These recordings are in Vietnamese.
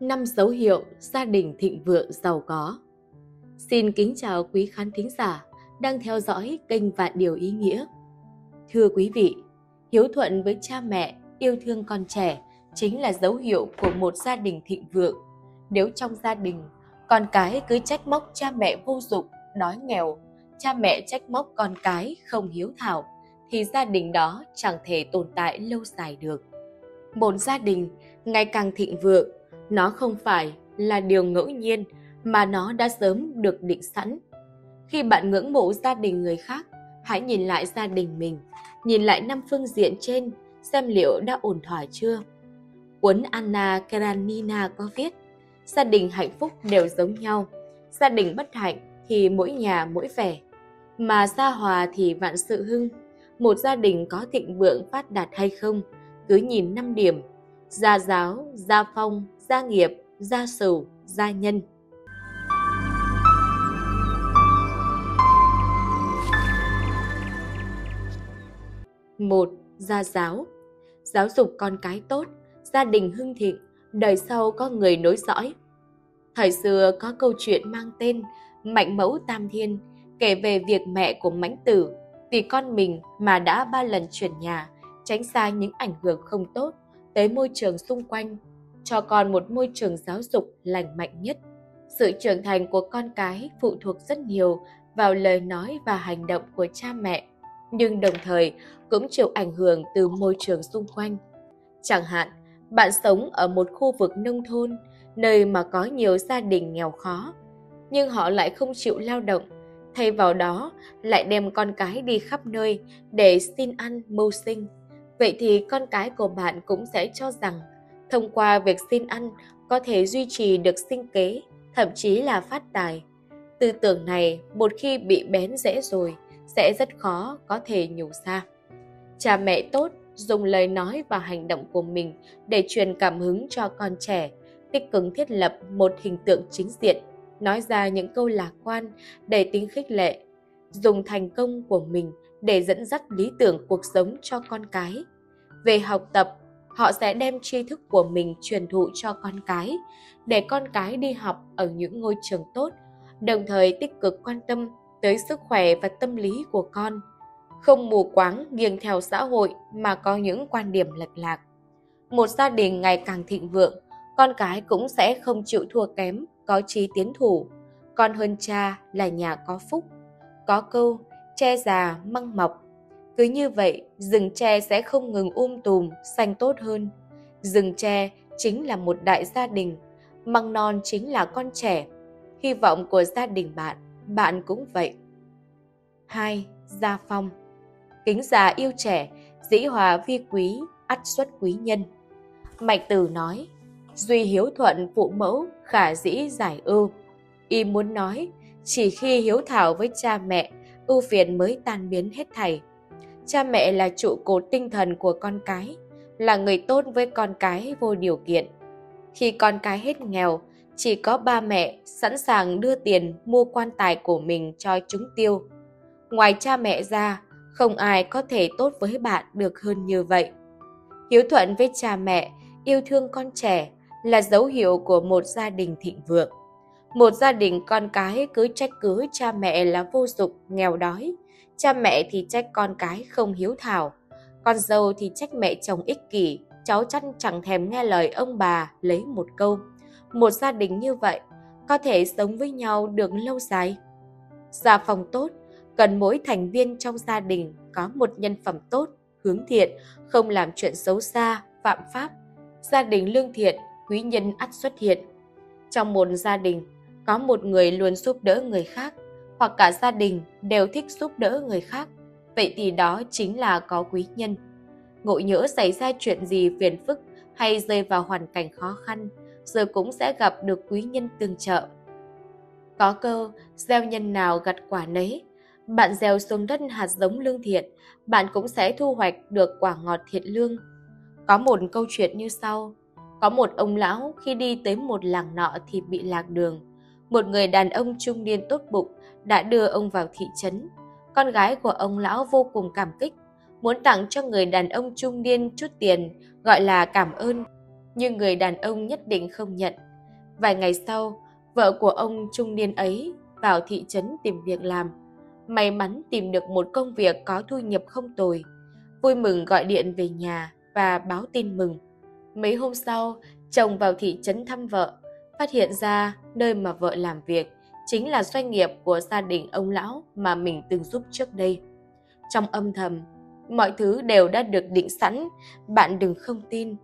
năm dấu hiệu gia đình thịnh vượng giàu có. Xin kính chào quý khán thính giả đang theo dõi kênh Vạn Điều Ý Nghĩa. Thưa quý vị, hiếu thuận với cha mẹ, yêu thương con trẻ chính là dấu hiệu của một gia đình thịnh vượng. Nếu trong gia đình, con cái cứ trách móc cha mẹ vô dụng, đói nghèo, cha mẹ trách móc con cái không hiếu thảo, thì gia đình đó chẳng thể tồn tại lâu dài được. Một gia đình ngày càng thịnh vượng nó không phải là điều ngẫu nhiên mà nó đã sớm được định sẵn. Khi bạn ngưỡng mộ gia đình người khác, hãy nhìn lại gia đình mình, nhìn lại năm phương diện trên, xem liệu đã ổn thỏa chưa. Cuốn anna Karenina có viết, gia đình hạnh phúc đều giống nhau, gia đình bất hạnh thì mỗi nhà mỗi vẻ, mà gia hòa thì vạn sự hưng. Một gia đình có thịnh vượng phát đạt hay không, cứ nhìn năm điểm, gia giáo, gia phong gia nghiệp, gia sầu gia nhân. một Gia giáo Giáo dục con cái tốt, gia đình hưng thịnh, đời sau có người nối dõi. Thời xưa có câu chuyện mang tên Mạnh mẫu Tam Thiên kể về việc mẹ của mãnh tử vì con mình mà đã ba lần chuyển nhà, tránh xa những ảnh hưởng không tốt tới môi trường xung quanh cho con một môi trường giáo dục lành mạnh nhất. Sự trưởng thành của con cái phụ thuộc rất nhiều vào lời nói và hành động của cha mẹ, nhưng đồng thời cũng chịu ảnh hưởng từ môi trường xung quanh. Chẳng hạn, bạn sống ở một khu vực nông thôn, nơi mà có nhiều gia đình nghèo khó, nhưng họ lại không chịu lao động, thay vào đó lại đem con cái đi khắp nơi để xin ăn mưu sinh. Vậy thì con cái của bạn cũng sẽ cho rằng thông qua việc xin ăn có thể duy trì được sinh kế, thậm chí là phát tài. Tư tưởng này một khi bị bén rễ rồi sẽ rất khó có thể nhủ xa. Cha mẹ tốt dùng lời nói và hành động của mình để truyền cảm hứng cho con trẻ, tích cực thiết lập một hình tượng chính diện, nói ra những câu lạc quan đầy tính khích lệ, dùng thành công của mình để dẫn dắt lý tưởng cuộc sống cho con cái. Về học tập, họ sẽ đem tri thức của mình truyền thụ cho con cái, để con cái đi học ở những ngôi trường tốt, đồng thời tích cực quan tâm tới sức khỏe và tâm lý của con. Không mù quáng nghiêng theo xã hội mà có những quan điểm lệch lạc. Một gia đình ngày càng thịnh vượng, con cái cũng sẽ không chịu thua kém, có trí tiến thủ. Con hơn cha là nhà có phúc, có câu, che già măng mọc cứ như vậy, rừng tre sẽ không ngừng um tùm, xanh tốt hơn. Rừng tre chính là một đại gia đình, măng non chính là con trẻ. Hy vọng của gia đình bạn, bạn cũng vậy. 2. Gia phong Kính già yêu trẻ, dĩ hòa vi quý, ắt xuất quý nhân. Mạnh Tử nói, Duy hiếu thuận phụ mẫu, khả dĩ giải ưu. Y muốn nói, chỉ khi hiếu thảo với cha mẹ, ưu phiền mới tan biến hết thảy cha mẹ là trụ cột tinh thần của con cái, là người tốt với con cái vô điều kiện. Khi con cái hết nghèo, chỉ có ba mẹ sẵn sàng đưa tiền mua quan tài của mình cho chúng tiêu. Ngoài cha mẹ ra, không ai có thể tốt với bạn được hơn như vậy. Hiếu thuận với cha mẹ, yêu thương con trẻ là dấu hiệu của một gia đình thịnh vượng. Một gia đình con cái cứ trách cứ cha mẹ là vô dụng, nghèo đói Cha mẹ thì trách con cái không hiếu thảo, con dâu thì trách mẹ chồng ích kỷ, cháu chăn chẳng thèm nghe lời ông bà lấy một câu. Một gia đình như vậy có thể sống với nhau được lâu dài. Gia phòng tốt, cần mỗi thành viên trong gia đình có một nhân phẩm tốt, hướng thiện, không làm chuyện xấu xa, phạm pháp. Gia đình lương thiện, quý nhân ắt xuất hiện. Trong một gia đình, có một người luôn giúp đỡ người khác, hoặc cả gia đình đều thích giúp đỡ người khác, vậy thì đó chính là có quý nhân. Ngộ nhỡ xảy ra chuyện gì phiền phức hay rơi vào hoàn cảnh khó khăn, rồi cũng sẽ gặp được quý nhân tương trợ. Có câu, gieo nhân nào gặt quả nấy, bạn gieo xuống đất hạt giống lương thiện, bạn cũng sẽ thu hoạch được quả ngọt thiện lương. Có một câu chuyện như sau, có một ông lão khi đi tới một làng nọ thì bị lạc đường. Một người đàn ông trung niên tốt bụng đã đưa ông vào thị trấn. Con gái của ông lão vô cùng cảm kích, muốn tặng cho người đàn ông trung niên chút tiền gọi là cảm ơn. nhưng người đàn ông nhất định không nhận. Vài ngày sau, vợ của ông trung niên ấy vào thị trấn tìm việc làm. May mắn tìm được một công việc có thu nhập không tồi. Vui mừng gọi điện về nhà và báo tin mừng. Mấy hôm sau, chồng vào thị trấn thăm vợ, phát hiện ra nơi mà vợ làm việc chính là doanh nghiệp của gia đình ông lão mà mình từng giúp trước đây. Trong âm thầm, mọi thứ đều đã được định sẵn, bạn đừng không tin.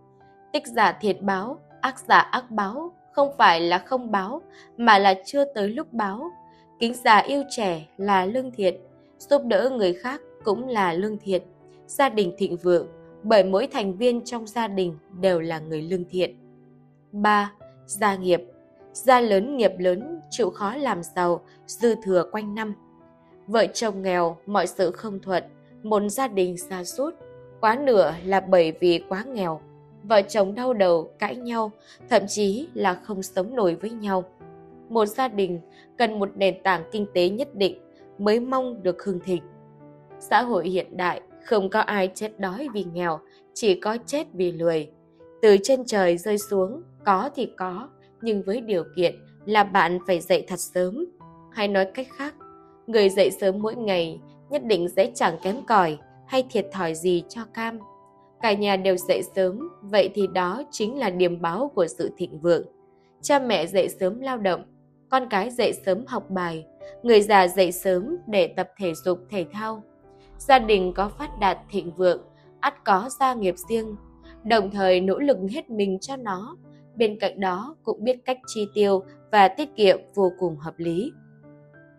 Tích giả thiệt báo, ác giả ác báo, không phải là không báo, mà là chưa tới lúc báo. Kính già yêu trẻ là lương thiện, giúp đỡ người khác cũng là lương thiện. Gia đình thịnh vượng, bởi mỗi thành viên trong gia đình đều là người lương thiện. 3. Gia nghiệp Gia lớn nghiệp lớn, chịu khó làm giàu, dư thừa quanh năm. Vợ chồng nghèo, mọi sự không thuận, một gia đình xa sút quá nửa là bởi vì quá nghèo. Vợ chồng đau đầu, cãi nhau, thậm chí là không sống nổi với nhau. Một gia đình cần một nền tảng kinh tế nhất định mới mong được hưng thịnh. Xã hội hiện đại không có ai chết đói vì nghèo, chỉ có chết vì lười. Từ trên trời rơi xuống, có thì có, nhưng với điều kiện là bạn phải dậy thật sớm. Hay nói cách khác, người dậy sớm mỗi ngày nhất định sẽ chẳng kém cỏi hay thiệt thòi gì cho cam. Cả nhà đều dậy sớm, vậy thì đó chính là điểm báo của sự thịnh vượng. Cha mẹ dậy sớm lao động, con cái dậy sớm học bài, người già dậy sớm để tập thể dục thể thao. Gia đình có phát đạt thịnh vượng, ắt có gia nghiệp riêng, đồng thời nỗ lực hết mình cho nó bên cạnh đó cũng biết cách chi tiêu và tiết kiệm vô cùng hợp lý.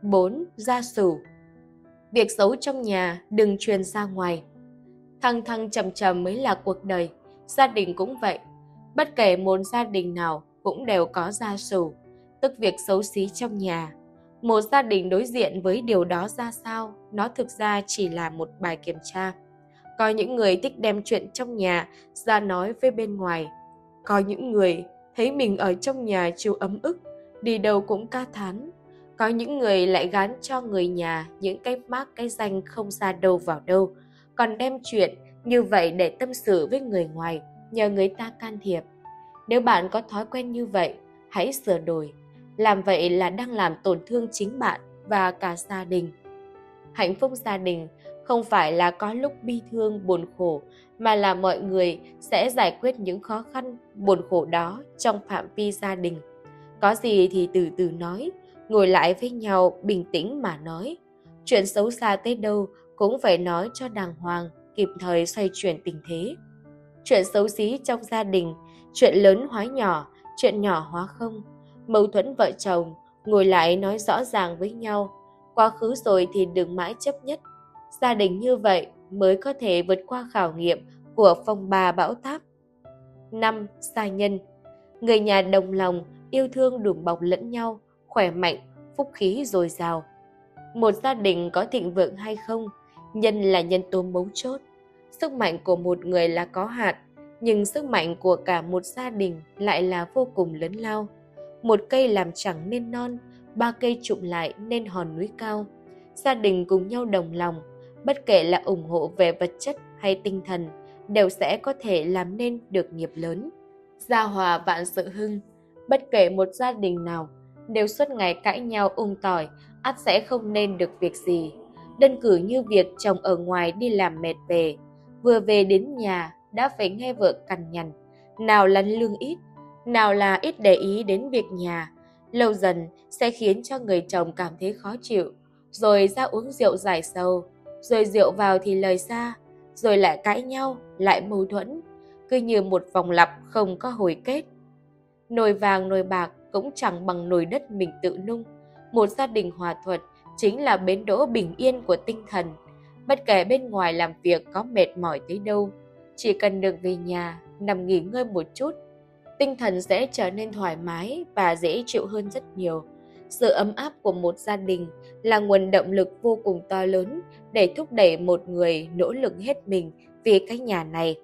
4. Gia sủ Việc xấu trong nhà đừng truyền ra ngoài. Thăng thăng trầm trầm mới là cuộc đời, gia đình cũng vậy. Bất kể một gia đình nào cũng đều có gia sủ, tức việc xấu xí trong nhà. Một gia đình đối diện với điều đó ra sao, nó thực ra chỉ là một bài kiểm tra. Có những người thích đem chuyện trong nhà ra nói với bên ngoài, có những người thấy mình ở trong nhà chịu ấm ức, đi đâu cũng ca thán. Có những người lại gán cho người nhà những cái mác cái danh không ra đâu vào đâu, còn đem chuyện như vậy để tâm sự với người ngoài, nhờ người ta can thiệp. Nếu bạn có thói quen như vậy, hãy sửa đổi. Làm vậy là đang làm tổn thương chính bạn và cả gia đình. Hạnh phúc gia đình không phải là có lúc bi thương, buồn khổ, mà là mọi người sẽ giải quyết những khó khăn, buồn khổ đó trong phạm vi gia đình. Có gì thì từ từ nói, ngồi lại với nhau bình tĩnh mà nói. Chuyện xấu xa tới đâu cũng phải nói cho đàng hoàng, kịp thời xoay chuyển tình thế. Chuyện xấu xí trong gia đình, chuyện lớn hóa nhỏ, chuyện nhỏ hóa không. Mâu thuẫn vợ chồng, ngồi lại nói rõ ràng với nhau. Quá khứ rồi thì đừng mãi chấp nhất gia đình như vậy mới có thể vượt qua khảo nghiệm của phong ba bão táp. năm Gia nhân Người nhà đồng lòng, yêu thương đùm bọc lẫn nhau, khỏe mạnh, phúc khí dồi dào. Một gia đình có thịnh vượng hay không, nhân là nhân tố mấu chốt. Sức mạnh của một người là có hạn, nhưng sức mạnh của cả một gia đình lại là vô cùng lớn lao. Một cây làm chẳng nên non, ba cây trụm lại nên hòn núi cao. Gia đình cùng nhau đồng lòng, bất kể là ủng hộ về vật chất hay tinh thần, đều sẽ có thể làm nên được nghiệp lớn. Gia hòa vạn sự hưng, bất kể một gia đình nào, nếu suốt ngày cãi nhau ung tỏi, ắt sẽ không nên được việc gì. Đơn cử như việc chồng ở ngoài đi làm mệt về, vừa về đến nhà đã phải nghe vợ cằn nhằn, nào là lương ít, nào là ít để ý đến việc nhà, lâu dần sẽ khiến cho người chồng cảm thấy khó chịu, rồi ra uống rượu giải sầu, rồi rượu vào thì lời xa, rồi lại cãi nhau, lại mâu thuẫn, cứ như một vòng lặp không có hồi kết. Nồi vàng nồi bạc cũng chẳng bằng nồi đất mình tự nung. Một gia đình hòa thuận chính là bến đỗ bình yên của tinh thần. Bất kể bên ngoài làm việc có mệt mỏi tới đâu, chỉ cần được về nhà, nằm nghỉ ngơi một chút, tinh thần sẽ trở nên thoải mái và dễ chịu hơn rất nhiều sự ấm áp của một gia đình là nguồn động lực vô cùng to lớn để thúc đẩy một người nỗ lực hết mình vì cái nhà này.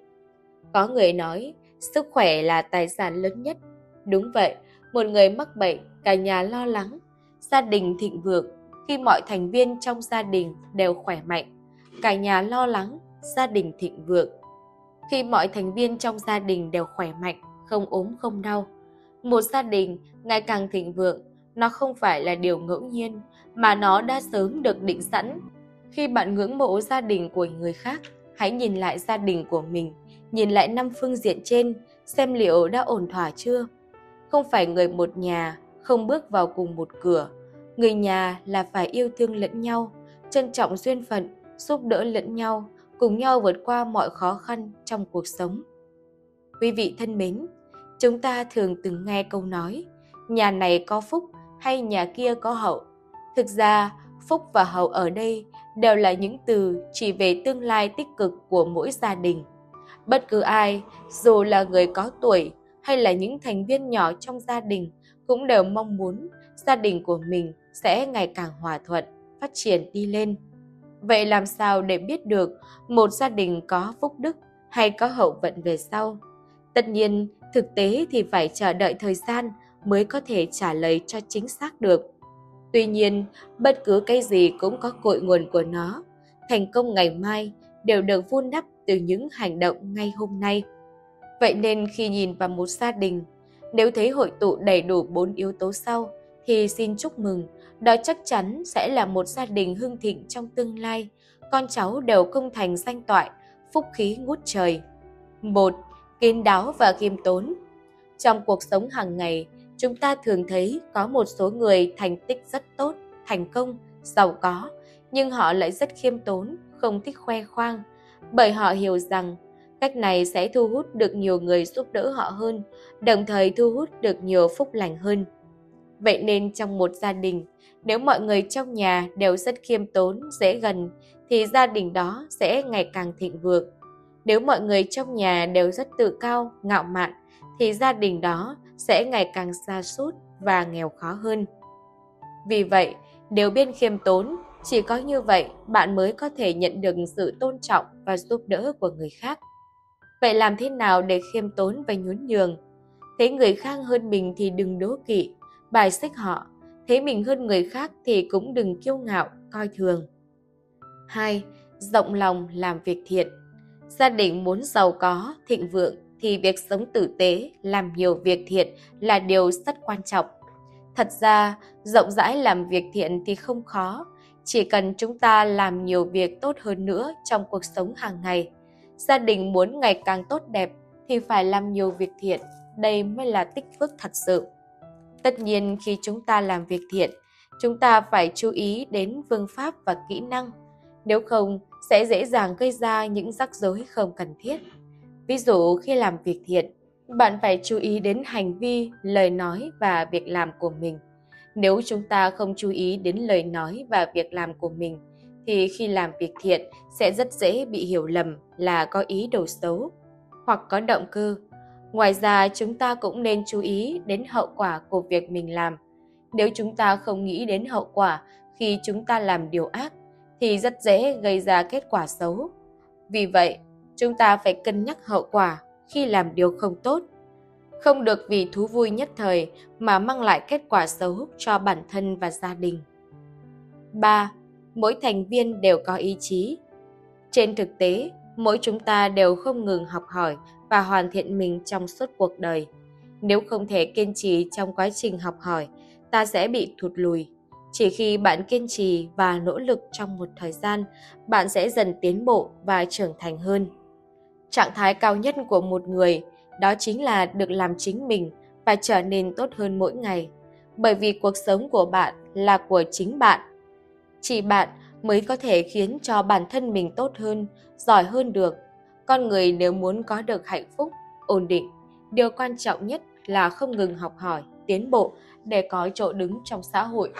Có người nói, sức khỏe là tài sản lớn nhất. Đúng vậy, một người mắc bệnh, cả nhà lo lắng, gia đình thịnh vượng khi mọi thành viên trong gia đình đều khỏe mạnh, cả nhà lo lắng, gia đình thịnh vượng. Khi mọi thành viên trong gia đình đều khỏe mạnh, không ốm không đau. Một gia đình ngày càng thịnh vượng, nó không phải là điều ngẫu nhiên, mà nó đã sớm được định sẵn. Khi bạn ngưỡng mộ gia đình của người khác, hãy nhìn lại gia đình của mình, nhìn lại năm phương diện trên, xem liệu đã ổn thỏa chưa. Không phải người một nhà, không bước vào cùng một cửa. Người nhà là phải yêu thương lẫn nhau, trân trọng duyên phận, giúp đỡ lẫn nhau, cùng nhau vượt qua mọi khó khăn trong cuộc sống. Quý vị thân mến, chúng ta thường từng nghe câu nói, nhà này có phúc hay nhà kia có hậu. Thực ra, phúc và hậu ở đây đều là những từ chỉ về tương lai tích cực của mỗi gia đình. Bất cứ ai, dù là người có tuổi hay là những thành viên nhỏ trong gia đình, cũng đều mong muốn gia đình của mình sẽ ngày càng hòa thuận, phát triển đi lên. Vậy làm sao để biết được một gia đình có phúc đức hay có hậu vận về sau? Tất nhiên, thực tế thì phải chờ đợi thời gian mới có thể trả lời cho chính xác được. Tuy nhiên, bất cứ cái gì cũng có cội nguồn của nó. Thành công ngày mai đều được vun đắp từ những hành động ngay hôm nay. Vậy nên khi nhìn vào một gia đình, nếu thấy hội tụ đầy đủ bốn yếu tố sau, thì xin chúc mừng, đó chắc chắn sẽ là một gia đình hưng thịnh trong tương lai. Con cháu đều công thành danh toại, phúc khí ngút trời. Một, Kín đáo và khiêm tốn. Trong cuộc sống hàng ngày, chúng ta thường thấy có một số người thành tích rất tốt, thành công, giàu có, nhưng họ lại rất khiêm tốn, không thích khoe khoang, bởi họ hiểu rằng cách này sẽ thu hút được nhiều người giúp đỡ họ hơn, đồng thời thu hút được nhiều phúc lành hơn. Vậy nên trong một gia đình, nếu mọi người trong nhà đều rất khiêm tốn, dễ gần, thì gia đình đó sẽ ngày càng thịnh vượng. Nếu mọi người trong nhà đều rất tự cao, ngạo mạn, thì gia đình đó sẽ ngày càng xa sút và nghèo khó hơn. Vì vậy, nếu biết khiêm tốn, chỉ có như vậy bạn mới có thể nhận được sự tôn trọng và giúp đỡ của người khác. Vậy làm thế nào để khiêm tốn và nhún nhường? Thấy người khác hơn mình thì đừng đố kỵ, bài xích họ. Thấy mình hơn người khác thì cũng đừng kiêu ngạo, coi thường. 2. Rộng lòng làm việc thiện Gia đình muốn giàu có, thịnh vượng thì việc sống tử tế, làm nhiều việc thiện là điều rất quan trọng. Thật ra, rộng rãi làm việc thiện thì không khó, chỉ cần chúng ta làm nhiều việc tốt hơn nữa trong cuộc sống hàng ngày. Gia đình muốn ngày càng tốt đẹp thì phải làm nhiều việc thiện, đây mới là tích phước thật sự. Tất nhiên khi chúng ta làm việc thiện, chúng ta phải chú ý đến phương pháp và kỹ năng. Nếu không, sẽ dễ dàng gây ra những rắc rối không cần thiết. Ví dụ khi làm việc thiện, bạn phải chú ý đến hành vi, lời nói và việc làm của mình. Nếu chúng ta không chú ý đến lời nói và việc làm của mình, thì khi làm việc thiện sẽ rất dễ bị hiểu lầm là có ý đồ xấu hoặc có động cơ. Ngoài ra, chúng ta cũng nên chú ý đến hậu quả của việc mình làm. Nếu chúng ta không nghĩ đến hậu quả khi chúng ta làm điều ác, thì rất dễ gây ra kết quả xấu. Vì vậy, chúng ta phải cân nhắc hậu quả khi làm điều không tốt. Không được vì thú vui nhất thời mà mang lại kết quả xấu cho bản thân và gia đình. 3. Mỗi thành viên đều có ý chí. Trên thực tế, mỗi chúng ta đều không ngừng học hỏi và hoàn thiện mình trong suốt cuộc đời. Nếu không thể kiên trì trong quá trình học hỏi, ta sẽ bị thụt lùi chỉ khi bạn kiên trì và nỗ lực trong một thời gian bạn sẽ dần tiến bộ và trưởng thành hơn trạng thái cao nhất của một người, đó chính là được làm chính mình và trở nên tốt hơn mỗi ngày. Bởi vì cuộc sống của bạn là của chính bạn. Chỉ bạn mới có thể khiến cho bản thân mình tốt hơn, giỏi hơn được. Con người nếu muốn có được hạnh phúc, ổn định, điều quan trọng nhất là không ngừng học hỏi, tiến bộ để có chỗ đứng trong xã hội.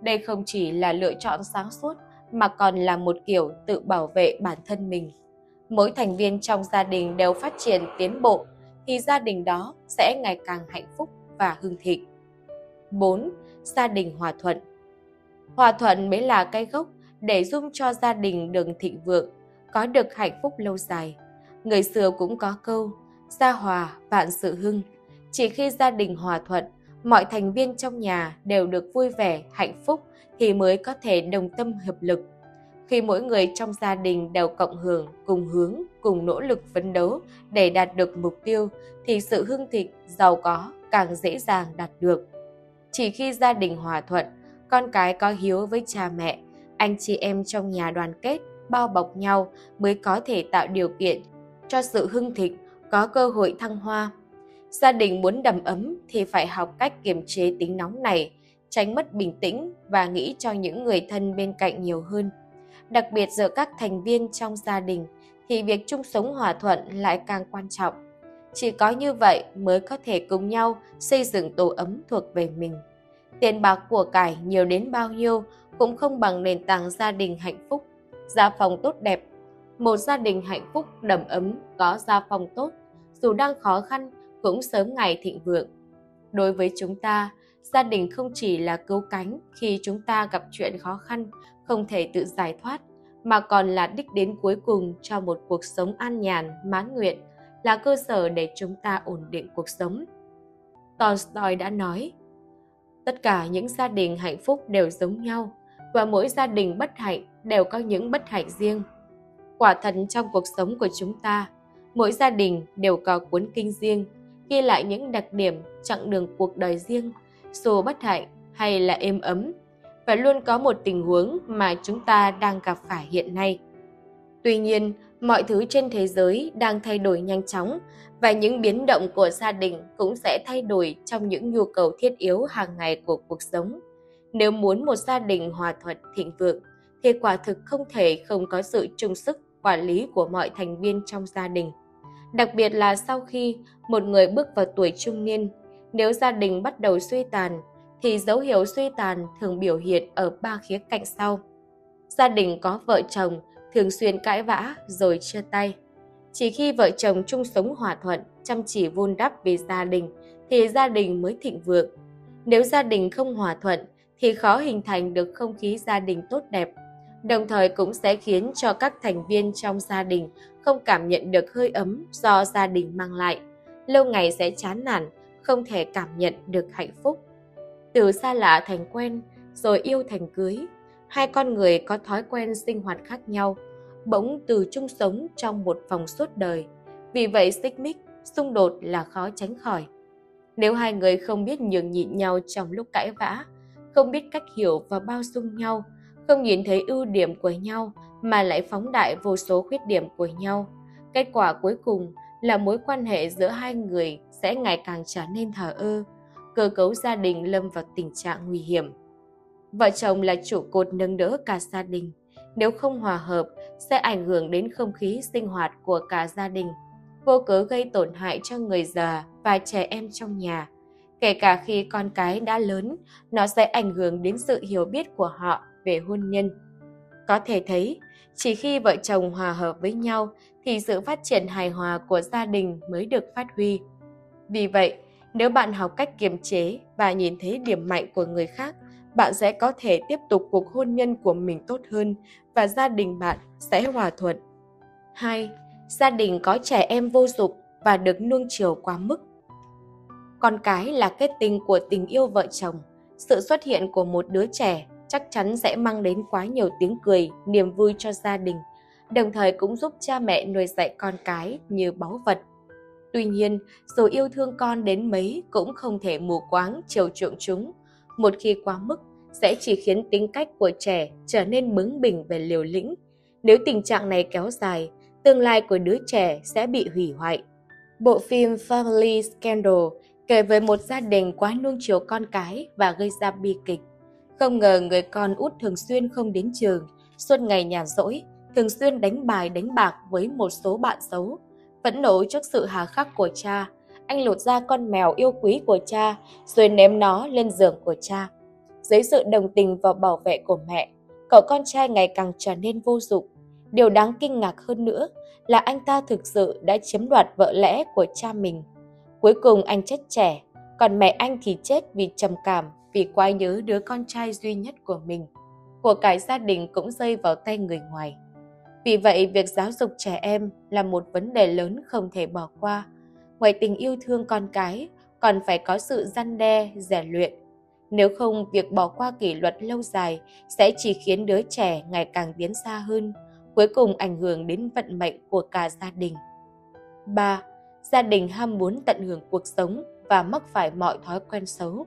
Đây không chỉ là lựa chọn sáng suốt mà còn là một kiểu tự bảo vệ bản thân mình. Mỗi thành viên trong gia đình đều phát triển tiến bộ thì gia đình đó sẽ ngày càng hạnh phúc và hưng thịnh. 4. Gia đình hòa thuận Hòa thuận mới là cái gốc để giúp cho gia đình đường thịnh vượng, có được hạnh phúc lâu dài. Người xưa cũng có câu, gia hòa vạn sự hưng. Chỉ khi gia đình hòa thuận mọi thành viên trong nhà đều được vui vẻ, hạnh phúc thì mới có thể đồng tâm hợp lực khi mỗi người trong gia đình đều cộng hưởng, cùng hướng, cùng nỗ lực phấn đấu để đạt được mục tiêu thì sự hưng thịnh, giàu có càng dễ dàng đạt được. Chỉ khi gia đình hòa thuận, con cái có hiếu với cha mẹ, anh chị em trong nhà đoàn kết, bao bọc nhau mới có thể tạo điều kiện cho sự hưng thịnh, có cơ hội thăng hoa. Gia đình muốn đầm ấm thì phải học cách kiềm chế tính nóng này, tránh mất bình tĩnh và nghĩ cho những người thân bên cạnh nhiều hơn. Đặc biệt giữa các thành viên trong gia đình thì việc chung sống hòa thuận lại càng quan trọng. Chỉ có như vậy mới có thể cùng nhau xây dựng tổ ấm thuộc về mình. Tiền bạc của cải nhiều đến bao nhiêu cũng không bằng nền tảng gia đình hạnh phúc, gia phòng tốt đẹp. Một gia đình hạnh phúc đầm ấm có gia phòng tốt, dù đang khó khăn cũng sớm ngày thịnh vượng. Đối với chúng ta, gia đình không chỉ là cứu cánh khi chúng ta gặp chuyện khó khăn, không thể tự giải thoát, mà còn là đích đến cuối cùng cho một cuộc sống an nhàn, mãn nguyện, là cơ sở để chúng ta ổn định cuộc sống. Tolstoy đã nói, tất cả những gia đình hạnh phúc đều giống nhau và mỗi gia đình bất hạnh đều có những bất hạnh riêng. Quả thật trong cuộc sống của chúng ta, mỗi gia đình đều có cuốn kinh riêng, ghi lại những đặc điểm chặng đường cuộc đời riêng, dù bất hạnh hay là êm ấm, và luôn có một tình huống mà chúng ta đang gặp phải hiện nay. Tuy nhiên, mọi thứ trên thế giới đang thay đổi nhanh chóng và những biến động của gia đình cũng sẽ thay đổi trong những nhu cầu thiết yếu hàng ngày của cuộc sống. Nếu muốn một gia đình hòa thuận thịnh vượng thì quả thực không thể không có sự chung sức quản lý của mọi thành viên trong gia đình. Đặc biệt là sau khi một người bước vào tuổi trung niên, nếu gia đình bắt đầu suy tàn thì dấu hiệu suy tàn thường biểu hiện ở ba khía cạnh sau. Gia đình có vợ chồng thường xuyên cãi vã rồi chia tay. Chỉ khi vợ chồng chung sống hòa thuận, chăm chỉ vun đắp vì gia đình thì gia đình mới thịnh vượng. Nếu gia đình không hòa thuận thì khó hình thành được không khí gia đình tốt đẹp, đồng thời cũng sẽ khiến cho các thành viên trong gia đình không cảm nhận được hơi ấm do gia đình mang lại. Lâu ngày sẽ chán nản, không thể cảm nhận được hạnh phúc. Từ xa lạ thành quen, rồi yêu thành cưới, hai con người có thói quen sinh hoạt khác nhau, bỗng từ chung sống trong một phòng suốt đời. Vì vậy xích mích, xung đột là khó tránh khỏi. Nếu hai người không biết nhường nhịn nhau trong lúc cãi vã, không biết cách hiểu và bao dung nhau, không nhìn thấy ưu điểm của nhau mà lại phóng đại vô số khuyết điểm của nhau. Kết quả cuối cùng là mối quan hệ giữa hai người sẽ ngày càng trở nên thờ ơ, cơ cấu gia đình lâm vào tình trạng nguy hiểm. Vợ chồng là trụ cột nâng đỡ cả gia đình, nếu không hòa hợp sẽ ảnh hưởng đến không khí sinh hoạt của cả gia đình, vô cớ gây tổn hại cho người già và trẻ em trong nhà. Kể cả khi con cái đã lớn, nó sẽ ảnh hưởng đến sự hiểu biết của họ về hôn nhân. Có thể thấy, chỉ khi vợ chồng hòa hợp với nhau thì sự phát triển hài hòa của gia đình mới được phát huy. Vì vậy, nếu bạn học cách kiềm chế và nhìn thấy điểm mạnh của người khác, bạn sẽ có thể tiếp tục cuộc hôn nhân của mình tốt hơn và gia đình bạn sẽ hòa thuận. 2. Gia đình có trẻ em vô dụng và được nuông chiều quá mức. Con cái là kết tinh của tình yêu vợ chồng. Sự xuất hiện của một đứa trẻ chắc chắn sẽ mang đến quá nhiều tiếng cười, niềm vui cho gia đình, đồng thời cũng giúp cha mẹ nuôi dạy con cái như báu vật. Tuy nhiên, dù yêu thương con đến mấy cũng không thể mù quáng chiều chuộng chúng. Một khi quá mức, sẽ chỉ khiến tính cách của trẻ trở nên bướng bỉnh về liều lĩnh. Nếu tình trạng này kéo dài, tương lai của đứa trẻ sẽ bị hủy hoại. Bộ phim Family Scandal kể về một gia đình quá nuông chiều con cái và gây ra bi kịch. Không ngờ người con út thường xuyên không đến trường, suốt ngày nhàn rỗi, thường xuyên đánh bài đánh bạc với một số bạn xấu. Phẫn nộ trước sự hà khắc của cha, anh lột ra con mèo yêu quý của cha rồi ném nó lên giường của cha. Dưới sự đồng tình và bảo vệ của mẹ, cậu con trai ngày càng trở nên vô dụng. Điều đáng kinh ngạc hơn nữa là anh ta thực sự đã chiếm đoạt vợ lẽ của cha mình. Cuối cùng anh chết trẻ, còn mẹ anh thì chết vì trầm cảm vì quá nhớ đứa con trai duy nhất của mình. Của cải gia đình cũng rơi vào tay người ngoài. Vì vậy, việc giáo dục trẻ em là một vấn đề lớn không thể bỏ qua. Ngoài tình yêu thương con cái, còn phải có sự răn đe, rèn luyện. Nếu không, việc bỏ qua kỷ luật lâu dài sẽ chỉ khiến đứa trẻ ngày càng tiến xa hơn, cuối cùng ảnh hưởng đến vận mệnh của cả gia đình. 3. Gia đình ham muốn tận hưởng cuộc sống và mắc phải mọi thói quen xấu.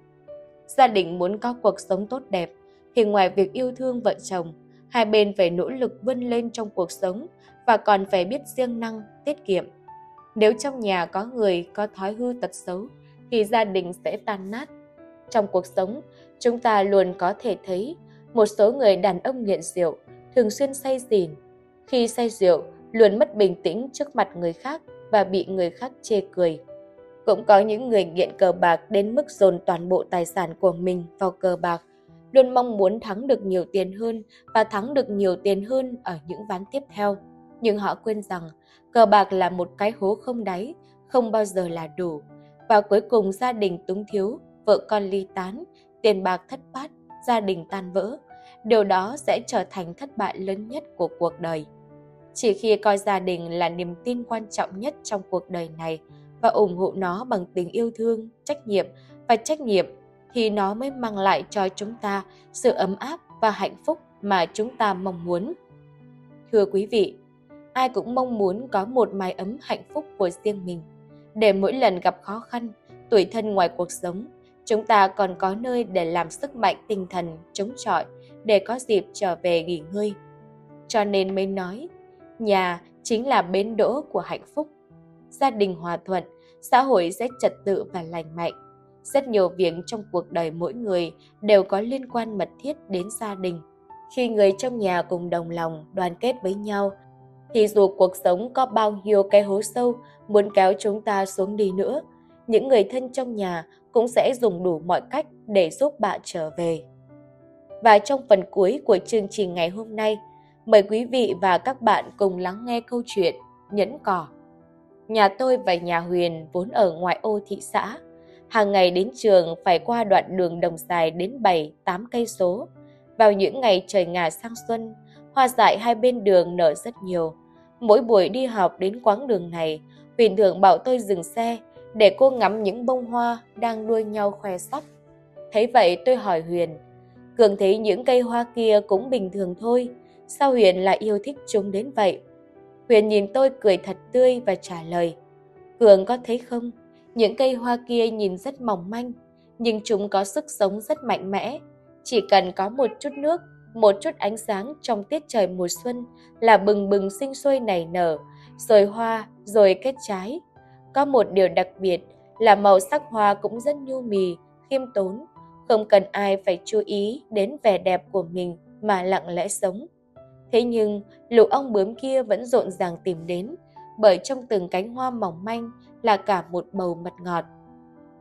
Gia đình muốn có cuộc sống tốt đẹp thì ngoài việc yêu thương vợ chồng, hai bên phải nỗ lực vươn lên trong cuộc sống và còn phải biết riêng năng, tiết kiệm. Nếu trong nhà có người có thói hư tật xấu thì gia đình sẽ tan nát. Trong cuộc sống, chúng ta luôn có thể thấy một số người đàn ông nghiện rượu thường xuyên say xỉn. Khi say rượu, luôn mất bình tĩnh trước mặt người khác và bị người khác chê cười. Cũng có những người nghiện cờ bạc đến mức dồn toàn bộ tài sản của mình vào cờ bạc, luôn mong muốn thắng được nhiều tiền hơn và thắng được nhiều tiền hơn ở những ván tiếp theo. Nhưng họ quên rằng cờ bạc là một cái hố không đáy, không bao giờ là đủ. Và cuối cùng gia đình túng thiếu, vợ con ly tán, tiền bạc thất bát, gia đình tan vỡ. Điều đó sẽ trở thành thất bại lớn nhất của cuộc đời. Chỉ khi coi gia đình là niềm tin quan trọng nhất trong cuộc đời này và ủng hộ nó bằng tình yêu thương, trách nhiệm và trách nhiệm thì nó mới mang lại cho chúng ta sự ấm áp và hạnh phúc mà chúng ta mong muốn. Thưa quý vị, ai cũng mong muốn có một mái ấm hạnh phúc của riêng mình, để mỗi lần gặp khó khăn, tuổi thân ngoài cuộc sống, chúng ta còn có nơi để làm sức mạnh tinh thần chống chọi, để có dịp trở về nghỉ ngơi. Cho nên mới nói, nhà chính là bến đỗ của hạnh phúc. Gia đình hòa thuận, xã hội sẽ trật tự và lành mạnh. Rất nhiều việc trong cuộc đời mỗi người đều có liên quan mật thiết đến gia đình. Khi người trong nhà cùng đồng lòng, đoàn kết với nhau, thì dù cuộc sống có bao nhiêu cái hố sâu muốn kéo chúng ta xuống đi nữa, những người thân trong nhà cũng sẽ dùng đủ mọi cách để giúp bạn trở về. Và trong phần cuối của chương trình ngày hôm nay, mời quý vị và các bạn cùng lắng nghe câu chuyện Nhẫn cỏ. Nhà tôi và nhà Huyền vốn ở ngoại ô thị xã. Hàng ngày đến trường phải qua đoạn đường đồng dài đến 7, 8 cây số. Vào những ngày trời ngả sang xuân, hoa dại hai bên đường nở rất nhiều. Mỗi buổi đi học đến quãng đường này, Huyền thường bảo tôi dừng xe để cô ngắm những bông hoa đang đua nhau khoe sắc. Thấy vậy tôi hỏi Huyền, Cường thấy những cây hoa kia cũng bình thường thôi, sao Huyền lại yêu thích chúng đến vậy? Huyền nhìn tôi cười thật tươi và trả lời, Cường có thấy không, những cây hoa kia nhìn rất mỏng manh, nhưng chúng có sức sống rất mạnh mẽ. Chỉ cần có một chút nước, một chút ánh sáng trong tiết trời mùa xuân là bừng bừng sinh sôi nảy nở, rồi hoa, rồi kết trái. Có một điều đặc biệt là màu sắc hoa cũng rất nhu mì, khiêm tốn, không cần ai phải chú ý đến vẻ đẹp của mình mà lặng lẽ sống. Thế nhưng, lũ ong bướm kia vẫn rộn ràng tìm đến, bởi trong từng cánh hoa mỏng manh là cả một bầu mật ngọt.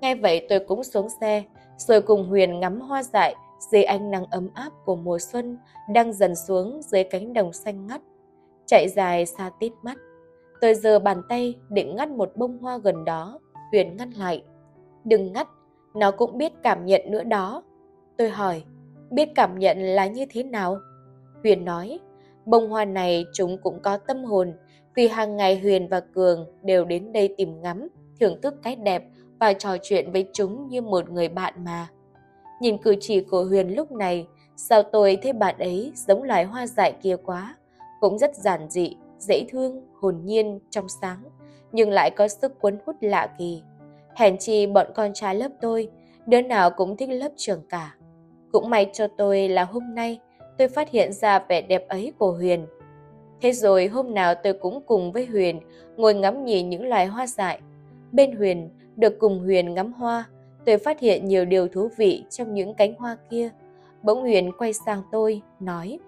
Ngay vậy tôi cũng xuống xe, rồi cùng Huyền ngắm hoa dại dưới ánh nắng ấm áp của mùa xuân đang dần xuống dưới cánh đồng xanh ngắt. Chạy dài xa tít mắt. Tôi giơ bàn tay định ngắt một bông hoa gần đó, Huyền ngăn lại. Đừng ngắt, nó cũng biết cảm nhận nữa đó. Tôi hỏi, biết cảm nhận là như thế nào? Huyền nói, bông hoa này chúng cũng có tâm hồn, vì hàng ngày Huyền và Cường đều đến đây tìm ngắm, thưởng thức cái đẹp và trò chuyện với chúng như một người bạn mà. Nhìn cử chỉ của Huyền lúc này, sao tôi thấy bạn ấy giống loài hoa dại kia quá, cũng rất giản dị, dễ thương, hồn nhiên, trong sáng, nhưng lại có sức cuốn hút lạ kỳ. Hèn chi bọn con trai lớp tôi, đứa nào cũng thích lớp trường cả. Cũng may cho tôi là hôm nay tôi phát hiện ra vẻ đẹp ấy của Huyền. Thế rồi hôm nào tôi cũng cùng với Huyền ngồi ngắm nhìn những loài hoa dại. Bên Huyền, được cùng Huyền ngắm hoa, tôi phát hiện nhiều điều thú vị trong những cánh hoa kia. Bỗng Huyền quay sang tôi, nói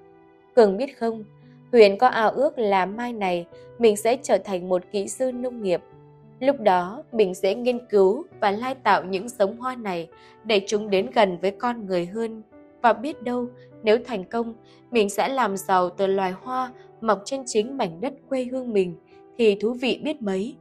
Cường biết không, Huyền có ao ước là mai này mình sẽ trở thành một kỹ sư nông nghiệp. Lúc đó, mình sẽ nghiên cứu và lai tạo những giống hoa này để chúng đến gần với con người hơn. Và biết đâu, nếu thành công, mình sẽ làm giàu từ loài hoa mọc trên chính mảnh đất quê hương mình, thì thú vị biết mấy.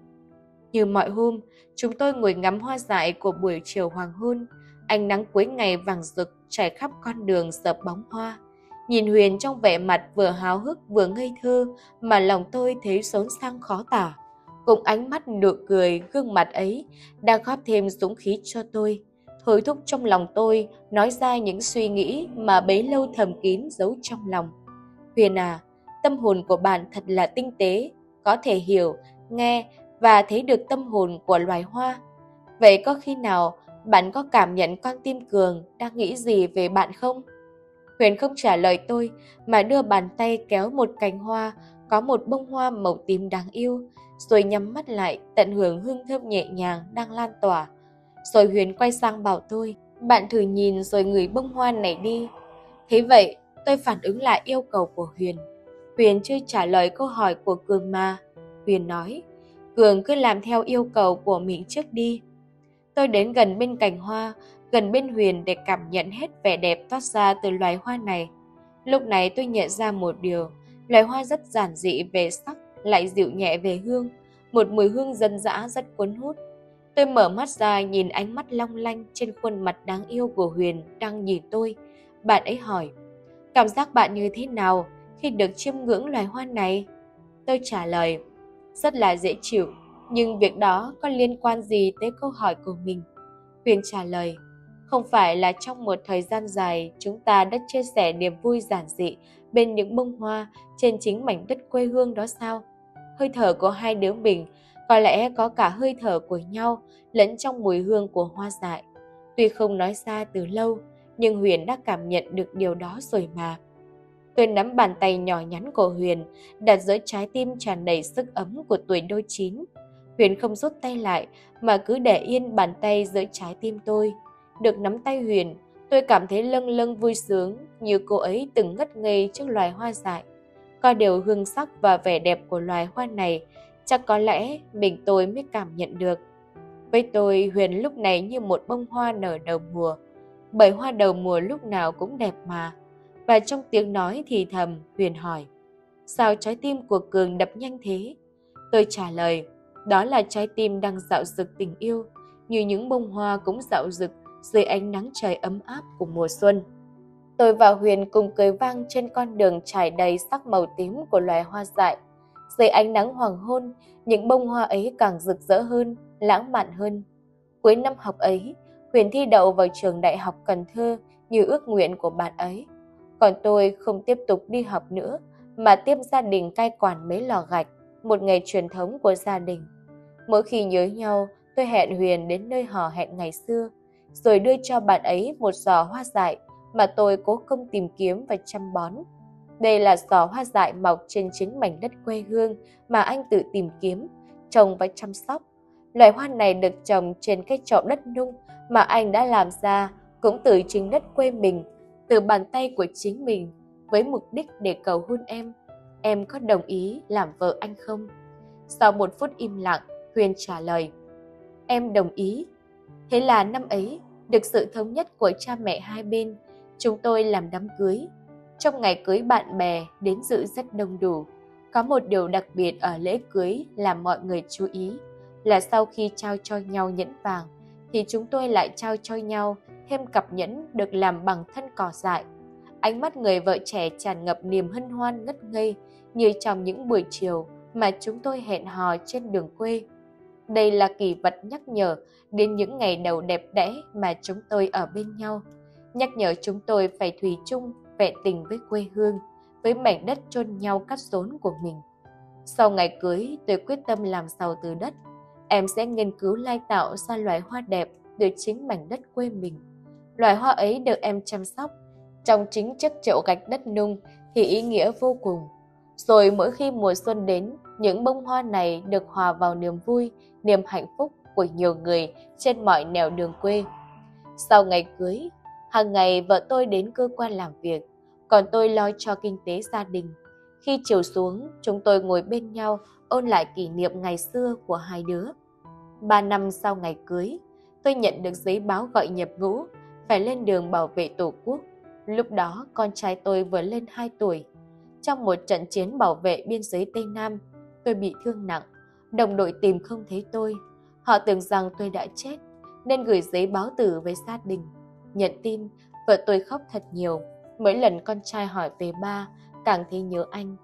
Như mọi hôm, chúng tôi ngồi ngắm hoa dại của buổi chiều hoàng hôn, ánh nắng cuối ngày vàng rực trải khắp con đường dập bóng hoa. Nhìn Huyền trong vẻ mặt vừa háo hức vừa ngây thơ mà lòng tôi thấy xốn sang khó tả. Cùng ánh mắt nụ cười gương mặt ấy đã góp thêm dũng khí cho tôi. thôi thúc trong lòng tôi nói ra những suy nghĩ mà bấy lâu thầm kín giấu trong lòng. Huyền à, tâm hồn của bạn thật là tinh tế, có thể hiểu, nghe và thấy được tâm hồn của loài hoa. Vậy có khi nào bạn có cảm nhận con tim cường đang nghĩ gì về bạn không? Huyền không trả lời tôi mà đưa bàn tay kéo một cành hoa có một bông hoa màu tím đáng yêu rồi nhắm mắt lại tận hưởng hương thơm nhẹ nhàng đang lan tỏa. Rồi Huyền quay sang bảo tôi, bạn thử nhìn rồi ngửi bông hoa này đi. Thế vậy, tôi phản ứng lại yêu cầu của Huyền. Huyền chưa trả lời câu hỏi của Cường mà. Huyền nói, Cường cứ làm theo yêu cầu của mình trước đi. Tôi đến gần bên cành hoa, gần bên Huyền để cảm nhận hết vẻ đẹp toát ra từ loài hoa này. Lúc này tôi nhận ra một điều, loài hoa rất giản dị về sắc, lại dịu nhẹ về hương, một mùi hương dân dã rất cuốn hút. Tôi mở mắt ra nhìn ánh mắt long lanh trên khuôn mặt đáng yêu của Huyền đang nhìn tôi. Bạn ấy hỏi, cảm giác bạn như thế nào khi được chiêm ngưỡng loài hoa này? Tôi trả lời, rất là dễ chịu, nhưng việc đó có liên quan gì tới câu hỏi của mình? Huyền trả lời, không phải là trong một thời gian dài chúng ta đã chia sẻ niềm vui giản dị bên những bông hoa trên chính mảnh đất quê hương đó sao? Hơi thở của hai đứa mình có lẽ có cả hơi thở của nhau lẫn trong mùi hương của hoa dại. Tuy không nói ra từ lâu, nhưng Huyền đã cảm nhận được điều đó rồi mà. Tôi nắm bàn tay nhỏ nhắn của Huyền, đặt dưới trái tim tràn đầy sức ấm của tuổi đôi chín. Huyền không rút tay lại, mà cứ để yên bàn tay dưới trái tim tôi. Được nắm tay Huyền, tôi cảm thấy lâng lâng vui sướng như cô ấy từng ngất ngây trước loài hoa dại. Coi đều hương sắc và vẻ đẹp của loài hoa này, chắc có lẽ mình tôi mới cảm nhận được. Với tôi, Huyền lúc này như một bông hoa nở đầu mùa, bởi hoa đầu mùa lúc nào cũng đẹp mà. Và trong tiếng nói thì thầm, Huyền hỏi, sao trái tim của Cường đập nhanh thế? Tôi trả lời, đó là trái tim đang dạo dực tình yêu, như những bông hoa cũng dạo dực dưới ánh nắng trời ấm áp của mùa xuân. Tôi và Huyền cùng cười vang trên con đường trải đầy sắc màu tím của loài hoa dại. Dưới ánh nắng hoàng hôn, những bông hoa ấy càng rực rỡ hơn, lãng mạn hơn. Cuối năm học ấy, Huyền thi đậu vào trường đại học Cần Thơ như ước nguyện của bạn ấy. Còn tôi không tiếp tục đi học nữa, mà tiếp gia đình cai quản mấy lò gạch, một ngày truyền thống của gia đình. Mỗi khi nhớ nhau, tôi hẹn Huyền đến nơi hò hẹn ngày xưa, rồi đưa cho bạn ấy một giò hoa dại mà tôi cố không tìm kiếm và chăm bón. Đây là giò hoa dại mọc trên chính mảnh đất quê hương mà anh tự tìm kiếm, trồng và chăm sóc. Loài hoa này được trồng trên cái chậu đất nung mà anh đã làm ra cũng từ chính đất quê mình, từ bàn tay của chính mình, với mục đích để cầu hôn em. Em có đồng ý làm vợ anh không? Sau một phút im lặng, Huyền trả lời. Em đồng ý. Thế là năm ấy, được sự thống nhất của cha mẹ hai bên, chúng tôi làm đám cưới. Trong ngày cưới bạn bè đến dự rất đông đủ. Có một điều đặc biệt ở lễ cưới làm mọi người chú ý là sau khi trao cho nhau nhẫn vàng thì chúng tôi lại trao cho nhau thêm cặp nhẫn được làm bằng thân cỏ dại. Ánh mắt người vợ trẻ tràn ngập niềm hân hoan ngất ngây như trong những buổi chiều mà chúng tôi hẹn hò trên đường quê. Đây là kỷ vật nhắc nhở đến những ngày đầu đẹp đẽ mà chúng tôi ở bên nhau, nhắc nhở chúng tôi phải thủy chung, vẹn tình với quê hương, với mảnh đất chôn nhau cắt rốn của mình. Sau ngày cưới, tôi quyết tâm làm giàu từ đất. Em sẽ nghiên cứu lai tạo ra loài hoa đẹp từ chính mảnh đất quê mình. Loài hoa ấy được em chăm sóc. Trong chính chiếc chậu gạch đất nung thì ý nghĩa vô cùng. Rồi mỗi khi mùa xuân đến, những bông hoa này được hòa vào niềm vui, niềm hạnh phúc của nhiều người trên mọi nẻo đường quê. Sau ngày cưới, hàng ngày vợ tôi đến cơ quan làm việc, còn tôi lo cho kinh tế gia đình. Khi chiều xuống, chúng tôi ngồi bên nhau ôn lại kỷ niệm ngày xưa của hai đứa. Ba năm sau ngày cưới, tôi nhận được giấy báo gọi nhập ngũ, phải lên đường bảo vệ Tổ quốc. Lúc đó con trai tôi vừa lên 2 tuổi. Trong một trận chiến bảo vệ biên giới Tây Nam, tôi bị thương nặng. Đồng đội tìm không thấy tôi. Họ tưởng rằng tôi đã chết, nên gửi giấy báo tử với gia đình. Nhận tin, vợ tôi khóc thật nhiều. Mỗi lần con trai hỏi về ba, càng thấy nhớ anh.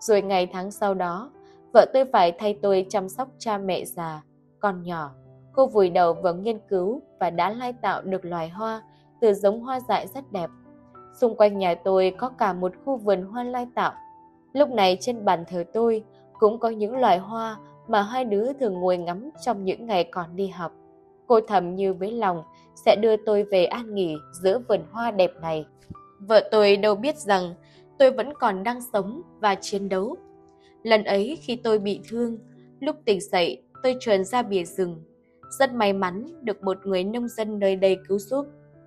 Rồi ngày tháng sau đó, vợ tôi phải thay tôi chăm sóc cha mẹ già, con nhỏ. Cô vùi đầu vào nghiên cứu và đã lai tạo được loài hoa từ giống hoa dại rất đẹp. Xung quanh nhà tôi có cả một khu vườn hoa lai tạo. Lúc này trên bàn thờ tôi cũng có những loài hoa mà hai đứa thường ngồi ngắm trong những ngày còn đi học. Cô thầm như với lòng sẽ đưa tôi về an nghỉ giữa vườn hoa đẹp này. Vợ tôi đâu biết rằng tôi vẫn còn đang sống và chiến đấu. Lần ấy khi tôi bị thương, lúc tỉnh dậy tôi trườn ra bìa rừng. Rất may mắn được một người nông dân nơi đây cứu giúp.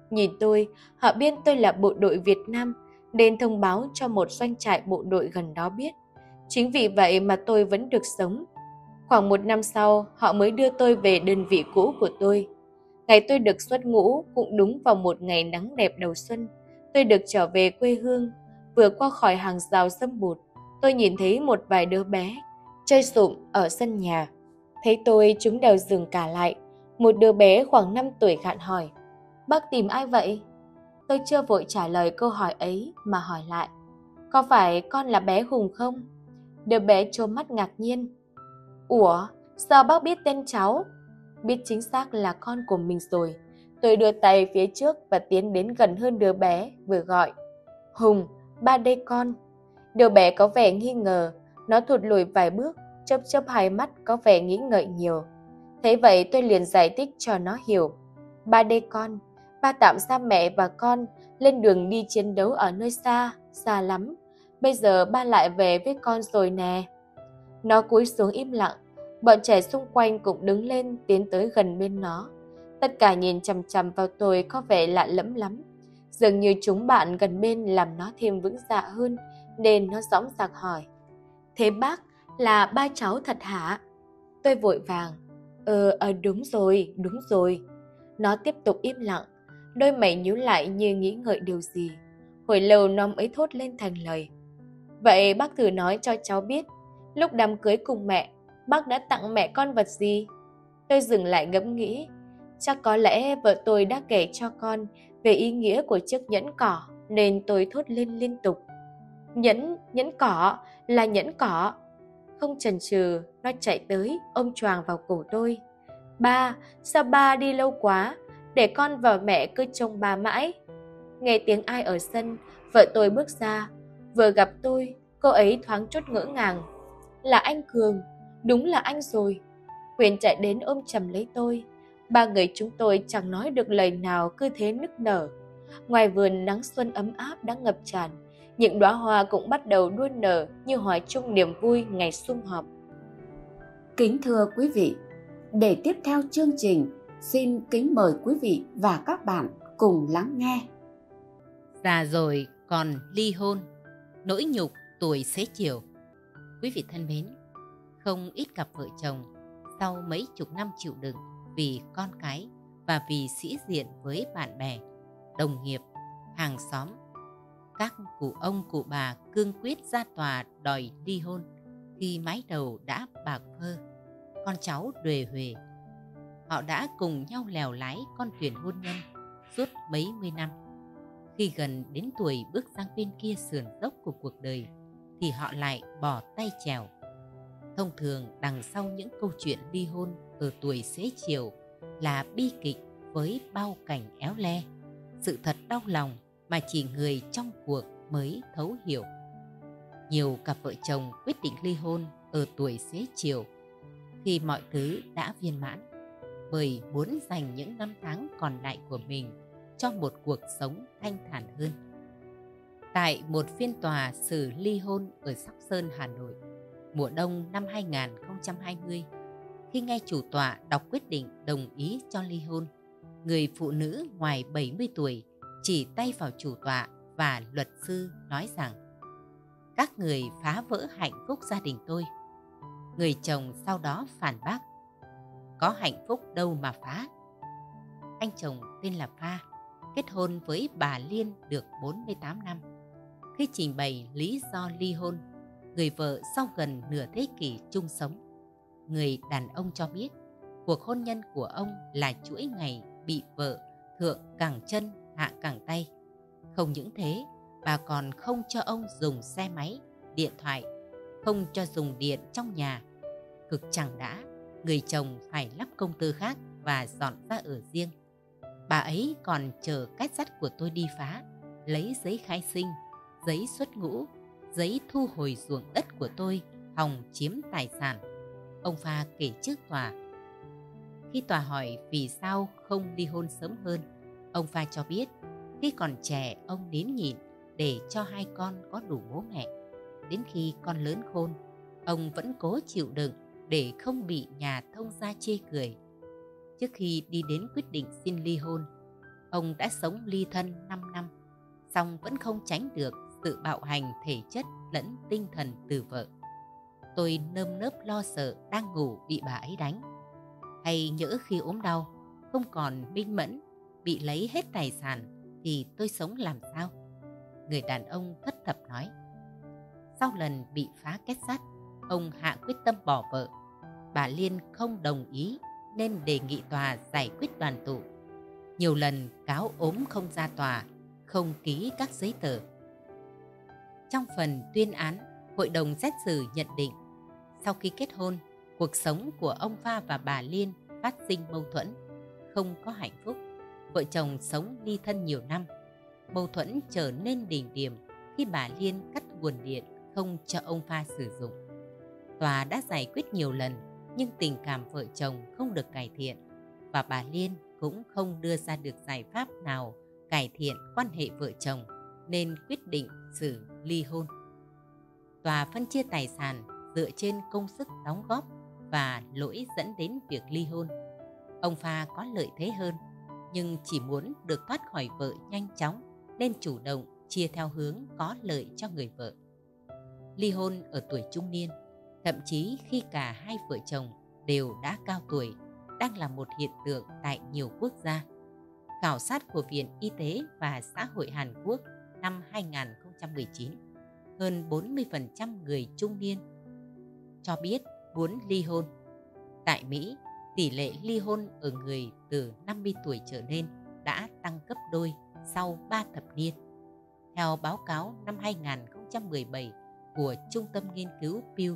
Nhìn tôi, họ biết tôi là bộ đội Việt Nam nên thông báo cho một doanh trại bộ đội gần đó biết. Chính vì vậy mà tôi vẫn được sống. Khoảng một năm sau, họ mới đưa tôi về đơn vị cũ của tôi. Ngày tôi được xuất ngũ cũng đúng vào một ngày nắng đẹp đầu xuân. Tôi được trở về quê hương, vừa qua khỏi hàng rào xâm bụt. Tôi nhìn thấy một vài đứa bé chơi sụm ở sân nhà. Thấy tôi chúng đều dừng cả lại. Một đứa bé khoảng 5 tuổi gạn hỏi. Bác tìm ai vậy? Tôi chưa vội trả lời câu hỏi ấy mà hỏi lại. Có phải con là bé Hùng không? Đứa bé trố mắt ngạc nhiên. Ủa, sao bác biết tên cháu? Biết chính xác là con của mình rồi. Tôi đưa tay phía trước và tiến đến gần hơn đứa bé, vừa gọi. Hùng, ba đây con. Đứa bé có vẻ nghi ngờ, nó thụt lùi vài bước, chớp chớp hai mắt có vẻ nghĩ ngợi nhiều. Thế vậy tôi liền giải thích cho nó hiểu. Ba đây con, ba tạm xa mẹ và con lên đường đi chiến đấu ở nơi xa, xa lắm. Bây giờ ba lại về với con rồi nè. Nó cúi xuống im lặng, bọn trẻ xung quanh cũng đứng lên tiến tới gần bên nó. Tất cả nhìn chằm chằm vào tôi có vẻ lạ lẫm lắm. Dường như chúng bạn gần bên làm nó thêm vững dạ hơn, nên nó dõng dạc hỏi. Thế bác, là ba cháu thật hả? Tôi vội vàng. Ờ, ờ đúng rồi, đúng rồi. Nó tiếp tục im lặng, đôi mày nhíu lại như nghĩ ngợi điều gì. Hồi lâu nó mới thốt lên thành lời. Vậy bác thử nói cho cháu biết, lúc đám cưới cùng mẹ, bác đã tặng mẹ con vật gì? Tôi dừng lại ngẫm nghĩ, chắc có lẽ vợ tôi đã kể cho con về ý nghĩa của chiếc nhẫn cỏ, nên tôi thốt lên liên tục. Nhẫn, nhẫn cỏ, là nhẫn cỏ. Không chần chừ, nó chạy tới, ôm choàng vào cổ tôi. Ba, sao ba đi lâu quá, để con và mẹ cứ trông ba mãi. Nghe tiếng ai ở sân, vợ tôi bước ra. Vừa gặp tôi, cô ấy thoáng chút ngỡ ngàng. Là anh Cường, đúng là anh rồi. Huyền chạy đến ôm chầm lấy tôi. Ba người chúng tôi chẳng nói được lời nào cứ thế nức nở. Ngoài vườn nắng xuân ấm áp đã ngập tràn, những đóa hoa cũng bắt đầu đua nở như hòa chung niềm vui ngày sum họp. Kính thưa quý vị, để tiếp theo chương trình, xin kính mời quý vị và các bạn cùng lắng nghe. Già rồi còn ly hôn, nỗi nhục tuổi xế chiều. Quý vị thân mến, không ít cặp vợ chồng sau mấy chục năm chịu đựng vì con cái và vì sĩ diện với bạn bè, đồng nghiệp, hàng xóm. Các cụ ông cụ bà cương quyết ra tòa đòi ly hôn khi mái đầu đã bạc phơ, con cháu đuề huề. Họ đã cùng nhau lèo lái con thuyền hôn nhân suốt mấy mươi năm. Khi gần đến tuổi bước sang bên kia sườn dốc của cuộc đời, thì họ lại bỏ tay trèo. Thông thường đằng sau những câu chuyện ly hôn ở tuổi xế chiều là bi kịch với bao cảnh éo le, sự thật đau lòng mà chỉ người trong cuộc mới thấu hiểu. Nhiều cặp vợ chồng quyết định ly hôn ở tuổi xế chiều khi mọi thứ đã viên mãn bởi muốn dành những năm tháng còn lại của mình cho một cuộc sống thanh thản hơn. Tại một phiên tòa xử ly hôn ở Sóc Sơn, Hà Nội, mùa đông năm 2020, khi nghe chủ tọa đọc quyết định đồng ý cho ly hôn, người phụ nữ ngoài 70 tuổi chỉ tay vào chủ tọa và luật sư nói rằng các người phá vỡ hạnh phúc gia đình tôi. Người chồng sau đó phản bác có hạnh phúc đâu mà phá. Anh chồng tên là Pha, kết hôn với bà Liên được 48 năm. Khi trình bày lý do ly hôn, người vợ sau gần nửa thế kỷ chung sống người đàn ông cho biết cuộc hôn nhân của ông là chuỗi ngày bị vợ thượng cẳng chân hạ cẳng tay. Không những thế, bà còn không cho ông dùng xe máy, điện thoại, không cho dùng điện trong nhà. Cực chẳng đã, người chồng phải lắp công tơ khác và dọn ra ở riêng. Bà ấy còn chờ cách sắt của tôi đi phá, lấy giấy khai sinh, giấy xuất ngũ, giấy thu hồi ruộng đất của tôi, hòng chiếm tài sản. Ông Pha kể trước tòa. Khi tòa hỏi vì sao không ly hôn sớm hơn, ông Pha cho biết khi còn trẻ ông nín nhịn để cho hai con có đủ bố mẹ. Đến khi con lớn khôn, ông vẫn cố chịu đựng để không bị nhà thông gia chê cười. Trước khi đi đến quyết định xin ly hôn, ông đã sống ly thân 5 năm, song vẫn không tránh được sự bạo hành thể chất lẫn tinh thần từ vợ. Tôi nơm nớp lo sợ đang ngủ bị bà ấy đánh. Hay nhỡ khi ốm đau, không còn minh mẫn, bị lấy hết tài sản thì tôi sống làm sao? Người đàn ông thất thập nói. Sau lần bị phá kết sắt, ông hạ quyết tâm bỏ vợ. Bà Liên không đồng ý nên đề nghị tòa giải quyết đoàn tụ. Nhiều lần cáo ốm không ra tòa, không ký các giấy tờ. Trong phần tuyên án, hội đồng xét xử nhận định sau khi kết hôn, cuộc sống của ông Pha và bà Liên phát sinh mâu thuẫn, không có hạnh phúc. Vợ chồng sống ly thân nhiều năm. Mâu thuẫn trở nên đỉnh điểm khi bà Liên cắt nguồn điện không cho ông Pha sử dụng. Tòa đã giải quyết nhiều lần, nhưng tình cảm vợ chồng không được cải thiện và bà Liên cũng không đưa ra được giải pháp nào cải thiện quan hệ vợ chồng nên quyết định xử ly hôn. Tòa phân chia tài sản dựa trên công sức đóng góp và lỗi dẫn đến việc ly hôn. Ông Pha có lợi thế hơn nhưng chỉ muốn được thoát khỏi vợ nhanh chóng nên chủ động chia theo hướng có lợi cho người vợ. Ly hôn ở tuổi trung niên, thậm chí khi cả hai vợ chồng đều đã cao tuổi, đang là một hiện tượng tại nhiều quốc gia. Khảo sát của Viện Y tế và Xã hội Hàn Quốc năm 2019, hơn 40% người trung niên cho biết muốn ly hôn. Tại Mỹ, tỷ lệ ly hôn ở người từ 50 tuổi trở lên đã tăng gấp đôi sau 3 thập niên. Theo báo cáo năm 2017 của Trung tâm Nghiên cứu Pew,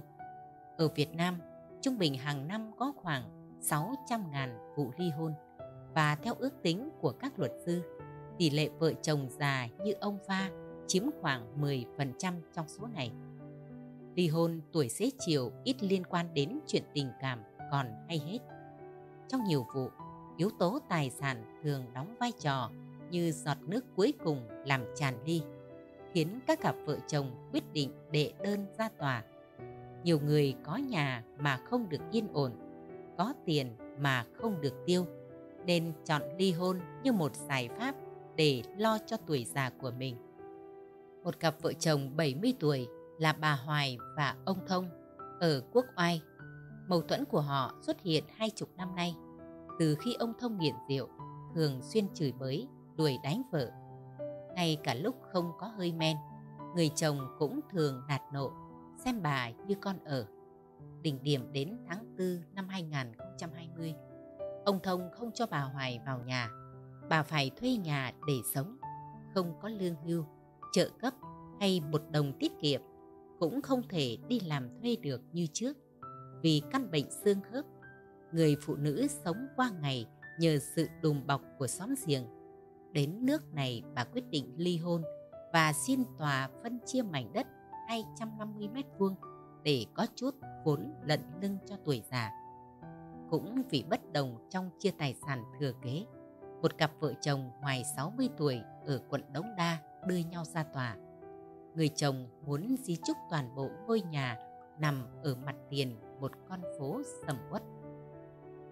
ở Việt Nam, trung bình hàng năm có khoảng 600.000 vụ ly hôn và theo ước tính của các luật sư, tỷ lệ vợ chồng già như ông Pha chiếm khoảng 10% trong số này. Ly hôn tuổi xế chiều ít liên quan đến chuyện tình cảm còn hay hết. Trong nhiều vụ, yếu tố tài sản thường đóng vai trò như giọt nước cuối cùng làm tràn ly, khiến các cặp vợ chồng quyết định đệ đơn ra tòa. Nhiều người có nhà mà không được yên ổn, có tiền mà không được tiêu, nên chọn ly hôn như một giải pháp để lo cho tuổi già của mình. Một cặp vợ chồng 70 tuổi là bà Hoài và ông Thông ở Quốc Oai. Mâu thuẫn của họ xuất hiện hai chục năm nay, từ khi ông Thông nghiện rượu, thường xuyên chửi bới, đuổi đánh vợ. Ngay cả lúc không có hơi men, người chồng cũng thường nạt nộ, xem bà như con ở. Đỉnh điểm đến tháng 4 năm 2020, ông Thông không cho bà Hoài vào nhà. Bà phải thuê nhà để sống, không có lương hưu, trợ cấp hay một đồng tiết kiệm cũng không thể đi làm thuê được như trước vì căn bệnh xương khớp. Người phụ nữ sống qua ngày nhờ sự đùm bọc của xóm giềng. Đến nước này bà quyết định ly hôn và xin tòa phân chia mảnh đất 250 mét vuông để có chút vốn lận lưng cho tuổi già. Cũng vì bất đồng trong chia tài sản thừa kế, một cặp vợ chồng ngoài 60 tuổi ở quận Đống Đa đưa nhau ra tòa người chồng muốn di chúc toàn bộ ngôi nhà nằm ở mặt tiền một con phố sầm uất.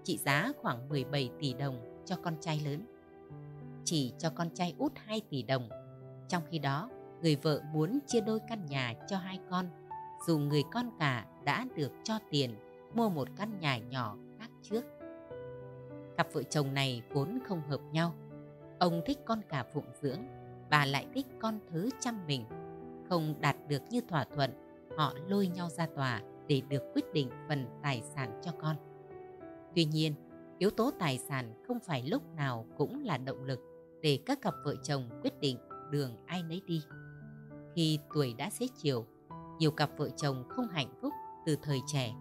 Trị giá khoảng 17 tỷ đồng cho con trai lớn. Chỉ cho con trai út 2 tỷ đồng. Trong khi đó, người vợ muốn chia đôi căn nhà cho hai con, dù người con cả đã được cho tiền mua một căn nhà nhỏ khác trước. Cặp vợ chồng này vốn không hợp nhau. Ông thích con cả phụng dưỡng, bà lại thích con thứ chăm mình không đạt được như thỏa thuận, họ lôi nhau ra tòa để được quyết định phần tài sản cho con. Tuy nhiên, yếu tố tài sản không phải lúc nào cũng là động lực để các cặp vợ chồng quyết định đường ai nấy đi. Khi tuổi đã xế chiều, nhiều cặp vợ chồng không hạnh phúc từ thời trẻ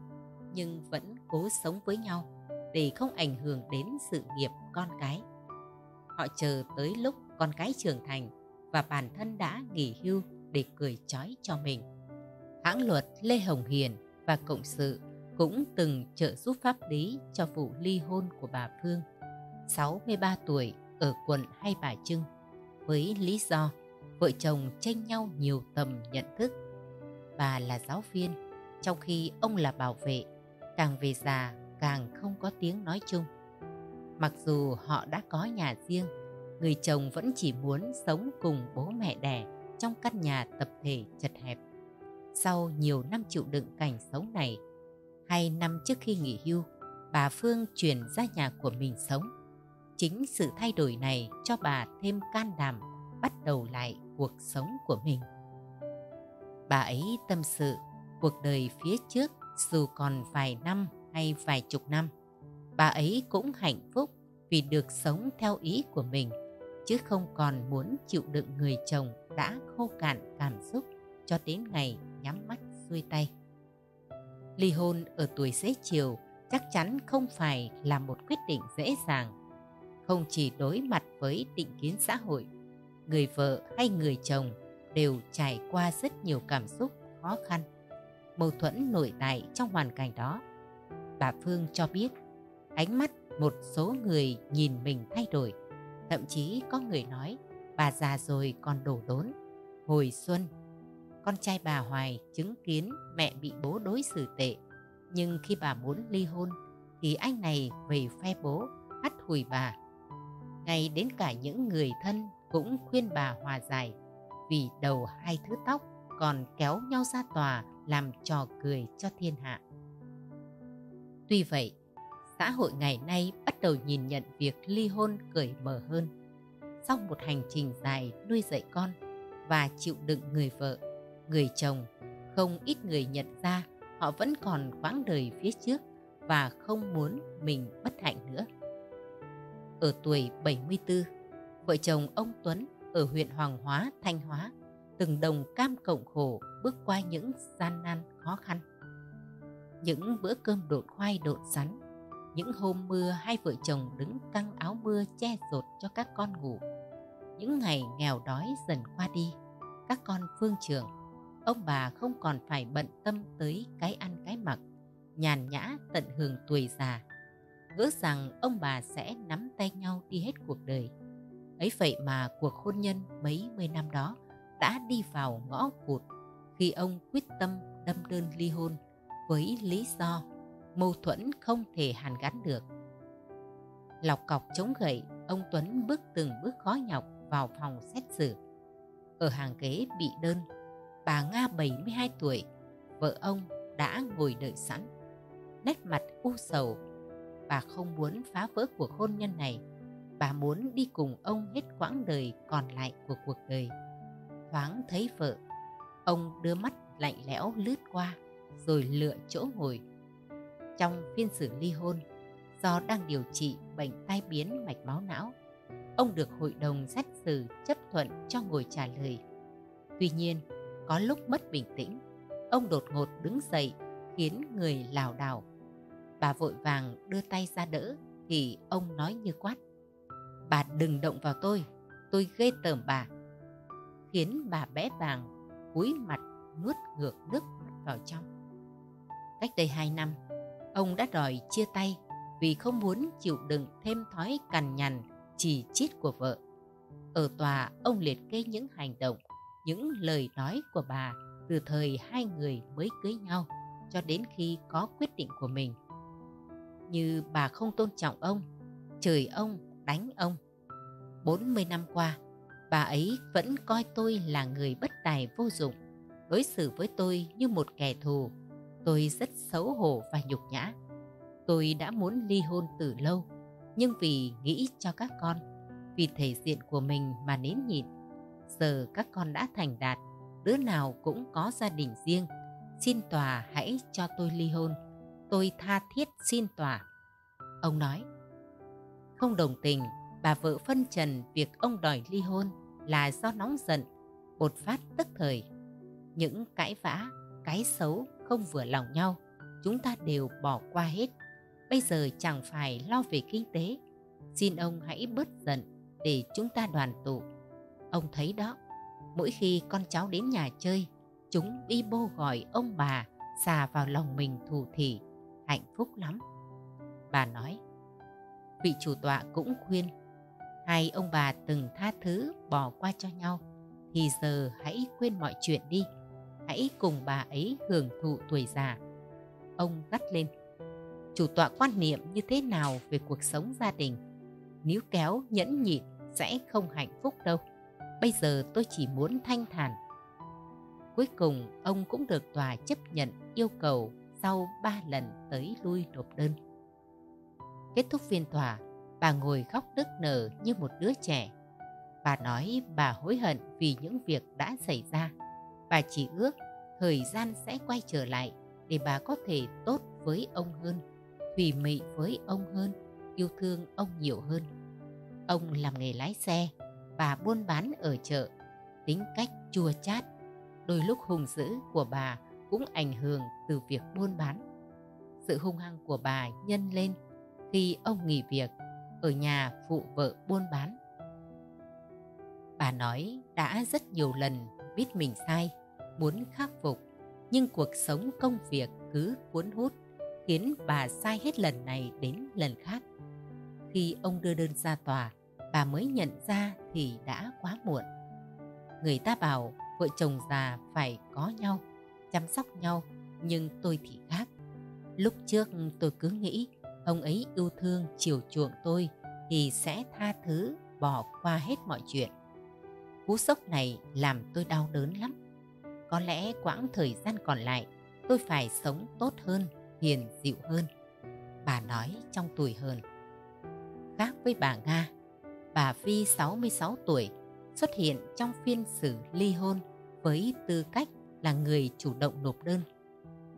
nhưng vẫn cố sống với nhau để không ảnh hưởng đến sự nghiệp con cái. Họ chờ tới lúc con cái trưởng thành và bản thân đã nghỉ hưu để cười chói cho mình. Hãng luật Lê Hồng Hiền và Cộng sự cũng từng trợ giúp pháp lý cho vụ ly hôn của bà Phương, 63 tuổi ở quận Hai Bà Trưng, với lý do vợ chồng tranh nhau nhiều tầm nhận thức. Bà là giáo viên, trong khi ông là bảo vệ, càng về già càng không có tiếng nói chung. Mặc dù họ đã có nhà riêng, người chồng vẫn chỉ muốn sống cùng bố mẹ đẻ trong căn nhà tập thể chật hẹp. Sau nhiều năm chịu đựng cảnh sống này, hay năm trước khi nghỉ hưu, bà Phương chuyển ra nhà của mình sống. Chính sự thay đổi này cho bà thêm can đảm bắt đầu lại cuộc sống của mình. Bà ấy tâm sự cuộc đời phía trước dù còn vài năm hay vài chục năm, bà ấy cũng hạnh phúc vì được sống theo ý của mình chứ không còn muốn chịu đựng người chồng đã khô cạn cảm xúc cho đến ngày nhắm mắt xuôi tay. Ly hôn ở tuổi xế chiều chắc chắn không phải là một quyết định dễ dàng. Không chỉ đối mặt với định kiến xã hội, người vợ hay người chồng đều trải qua rất nhiều cảm xúc khó khăn, mâu thuẫn nội tại trong hoàn cảnh đó. Bà Phương cho biết, ánh mắt một số người nhìn mình thay đổi. Thậm chí có người nói, bà già rồi còn đổ đốn. Hồi xuân, con trai bà Hoài chứng kiến mẹ bị bố đối xử tệ. Nhưng khi bà muốn ly hôn, thì anh này về phe bố, hắt hủi bà. Ngay đến cả những người thân cũng khuyên bà hòa giải vì đầu hai thứ tóc còn kéo nhau ra tòa làm trò cười cho thiên hạ. Tuy vậy, xã hội ngày nay bắt đầu nhìn nhận việc ly hôn cởi mở hơn. Sau một hành trình dài nuôi dạy con và chịu đựng người vợ, người chồng, không ít người nhận ra họ vẫn còn quãng đời phía trước và không muốn mình bất hạnh nữa. Ở tuổi 74, vợ chồng ông Tuấn ở huyện Hoàng Hóa, Thanh Hóa từng đồng cam cộng khổ bước qua những gian nan khó khăn. Những bữa cơm độn khoai độn sắn, những hôm mưa hai vợ chồng đứng căng áo mưa che rột cho các con ngủ. Những ngày nghèo đói dần qua đi, các con phương trường, ông bà không còn phải bận tâm tới cái ăn cái mặc, nhàn nhã tận hưởng tuổi già. Ngỡ rằng ông bà sẽ nắm tay nhau đi hết cuộc đời. Ấy vậy mà cuộc hôn nhân mấy mươi năm đó đã đi vào ngõ cụt khi ông quyết tâm đâm đơn ly hôn với lý do mâu thuẫn không thể hàn gắn được. Lọc cọc chống gậy, ông Tuấn bước từng bước khó nhọc vào phòng xét xử. Ở hàng ghế bị đơn, bà Nga 72 tuổi, vợ ông đã ngồi đợi sẵn. Nét mặt u sầu, bà không muốn phá vỡ cuộc hôn nhân này. Bà muốn đi cùng ông hết quãng đời còn lại của cuộc đời thoáng thấy vợ ông đưa mắt lạnh lẽo lướt qua rồi lựa chỗ ngồi trong phiên xử ly hôn do đang điều trị bệnh tai biến mạch máu não ông được hội đồng xét xử chấp thuận cho ngồi trả lời tuy nhiên có lúc mất bình tĩnh ông đột ngột đứng dậy khiến người lảo đảo bà vội vàng đưa tay ra đỡ thì ông nói như quát bà đừng động vào tôi tôi ghê tởm bà khiến bà bé vàng cúi mặt nuốt ngược nước mắt vào trong. Cách đây hai năm, ông đã đòi chia tay vì không muốn chịu đựng thêm thói cằn nhằn, chỉ chít của vợ. Ở tòa, ông liệt kê những hành động, những lời nói của bà từ thời hai người mới cưới nhau cho đến khi có quyết định của mình. Như bà không tôn trọng ông, chửi ông, đánh ông. 40 năm qua, bà ấy vẫn coi tôi là người bất tài vô dụng đối xử với tôi như một kẻ thù tôi rất xấu hổ và nhục nhã tôi đã muốn ly hôn từ lâu nhưng vì nghĩ cho các con vì thể diện của mình mà nín nhịn giờ các con đã thành đạt đứa nào cũng có gia đình riêng xin tòa hãy cho tôi ly hôn tôi tha thiết xin tòa ông nói không đồng tình bà vợ phân trần việc ông đòi ly hôn là do nóng giận, bột phát tức thời. Những cãi vã, cái xấu không vừa lòng nhau, chúng ta đều bỏ qua hết. bây giờ chẳng phải lo về kinh tế. Xin ông hãy bớt giận để chúng ta đoàn tụ. Ông thấy đó, mỗi khi con cháu đến nhà chơi, chúng đi bô gọi ông bà xà vào lòng mình thủ thỉ, hạnh phúc lắm. Bà nói, vị chủ tọa cũng khuyên, hai ông bà từng tha thứ bỏ qua cho nhau, thì giờ hãy quên mọi chuyện đi, hãy cùng bà ấy hưởng thụ tuổi già. Ông gắt lên, chủ tọa quan niệm như thế nào về cuộc sống gia đình? Níu kéo nhẫn nhịn sẽ không hạnh phúc đâu. Bây giờ tôi chỉ muốn thanh thản. Cuối cùng ông cũng được tòa chấp nhận yêu cầu sau ba lần tới lui nộp đơn. Kết thúc phiên tòa, bà ngồi khóc nức nở như một đứa trẻ. Bà nói bà hối hận vì những việc đã xảy ra. Bà chỉ ước thời gian sẽ quay trở lại để bà có thể tốt với ông hơn, thủy mị với ông hơn, yêu thương ông nhiều hơn. Ông làm nghề lái xe, bà buôn bán ở chợ, tính cách chua chát. Đôi lúc hùng dữ của bà cũng ảnh hưởng từ việc buôn bán. Sự hung hăng của bà nhân lên khi ông nghỉ việc ở nhà phụ vợ buôn bán. Bà nói đã rất nhiều lần biết mình sai, muốn khắc phục, nhưng cuộc sống công việc cứ cuốn hút khiến bà sai hết lần này đến lần khác. Khi ông đưa đơn ra tòa, bà mới nhận ra thì đã quá muộn. Người ta bảo vợ chồng già phải có nhau, chăm sóc nhau, nhưng tôi thì khác. Lúc trước tôi cứ nghĩ ông ấy yêu thương chiều chuộng tôi thì sẽ tha thứ bỏ qua hết mọi chuyện. Cú sốc này làm tôi đau đớn lắm. Có lẽ quãng thời gian còn lại tôi phải sống tốt hơn, hiền dịu hơn. Bà nói trong tuổi hơn. Khác với bà Nga, bà Vi 66 tuổi xuất hiện trong phiên xử ly hôn với tư cách là người chủ động nộp đơn.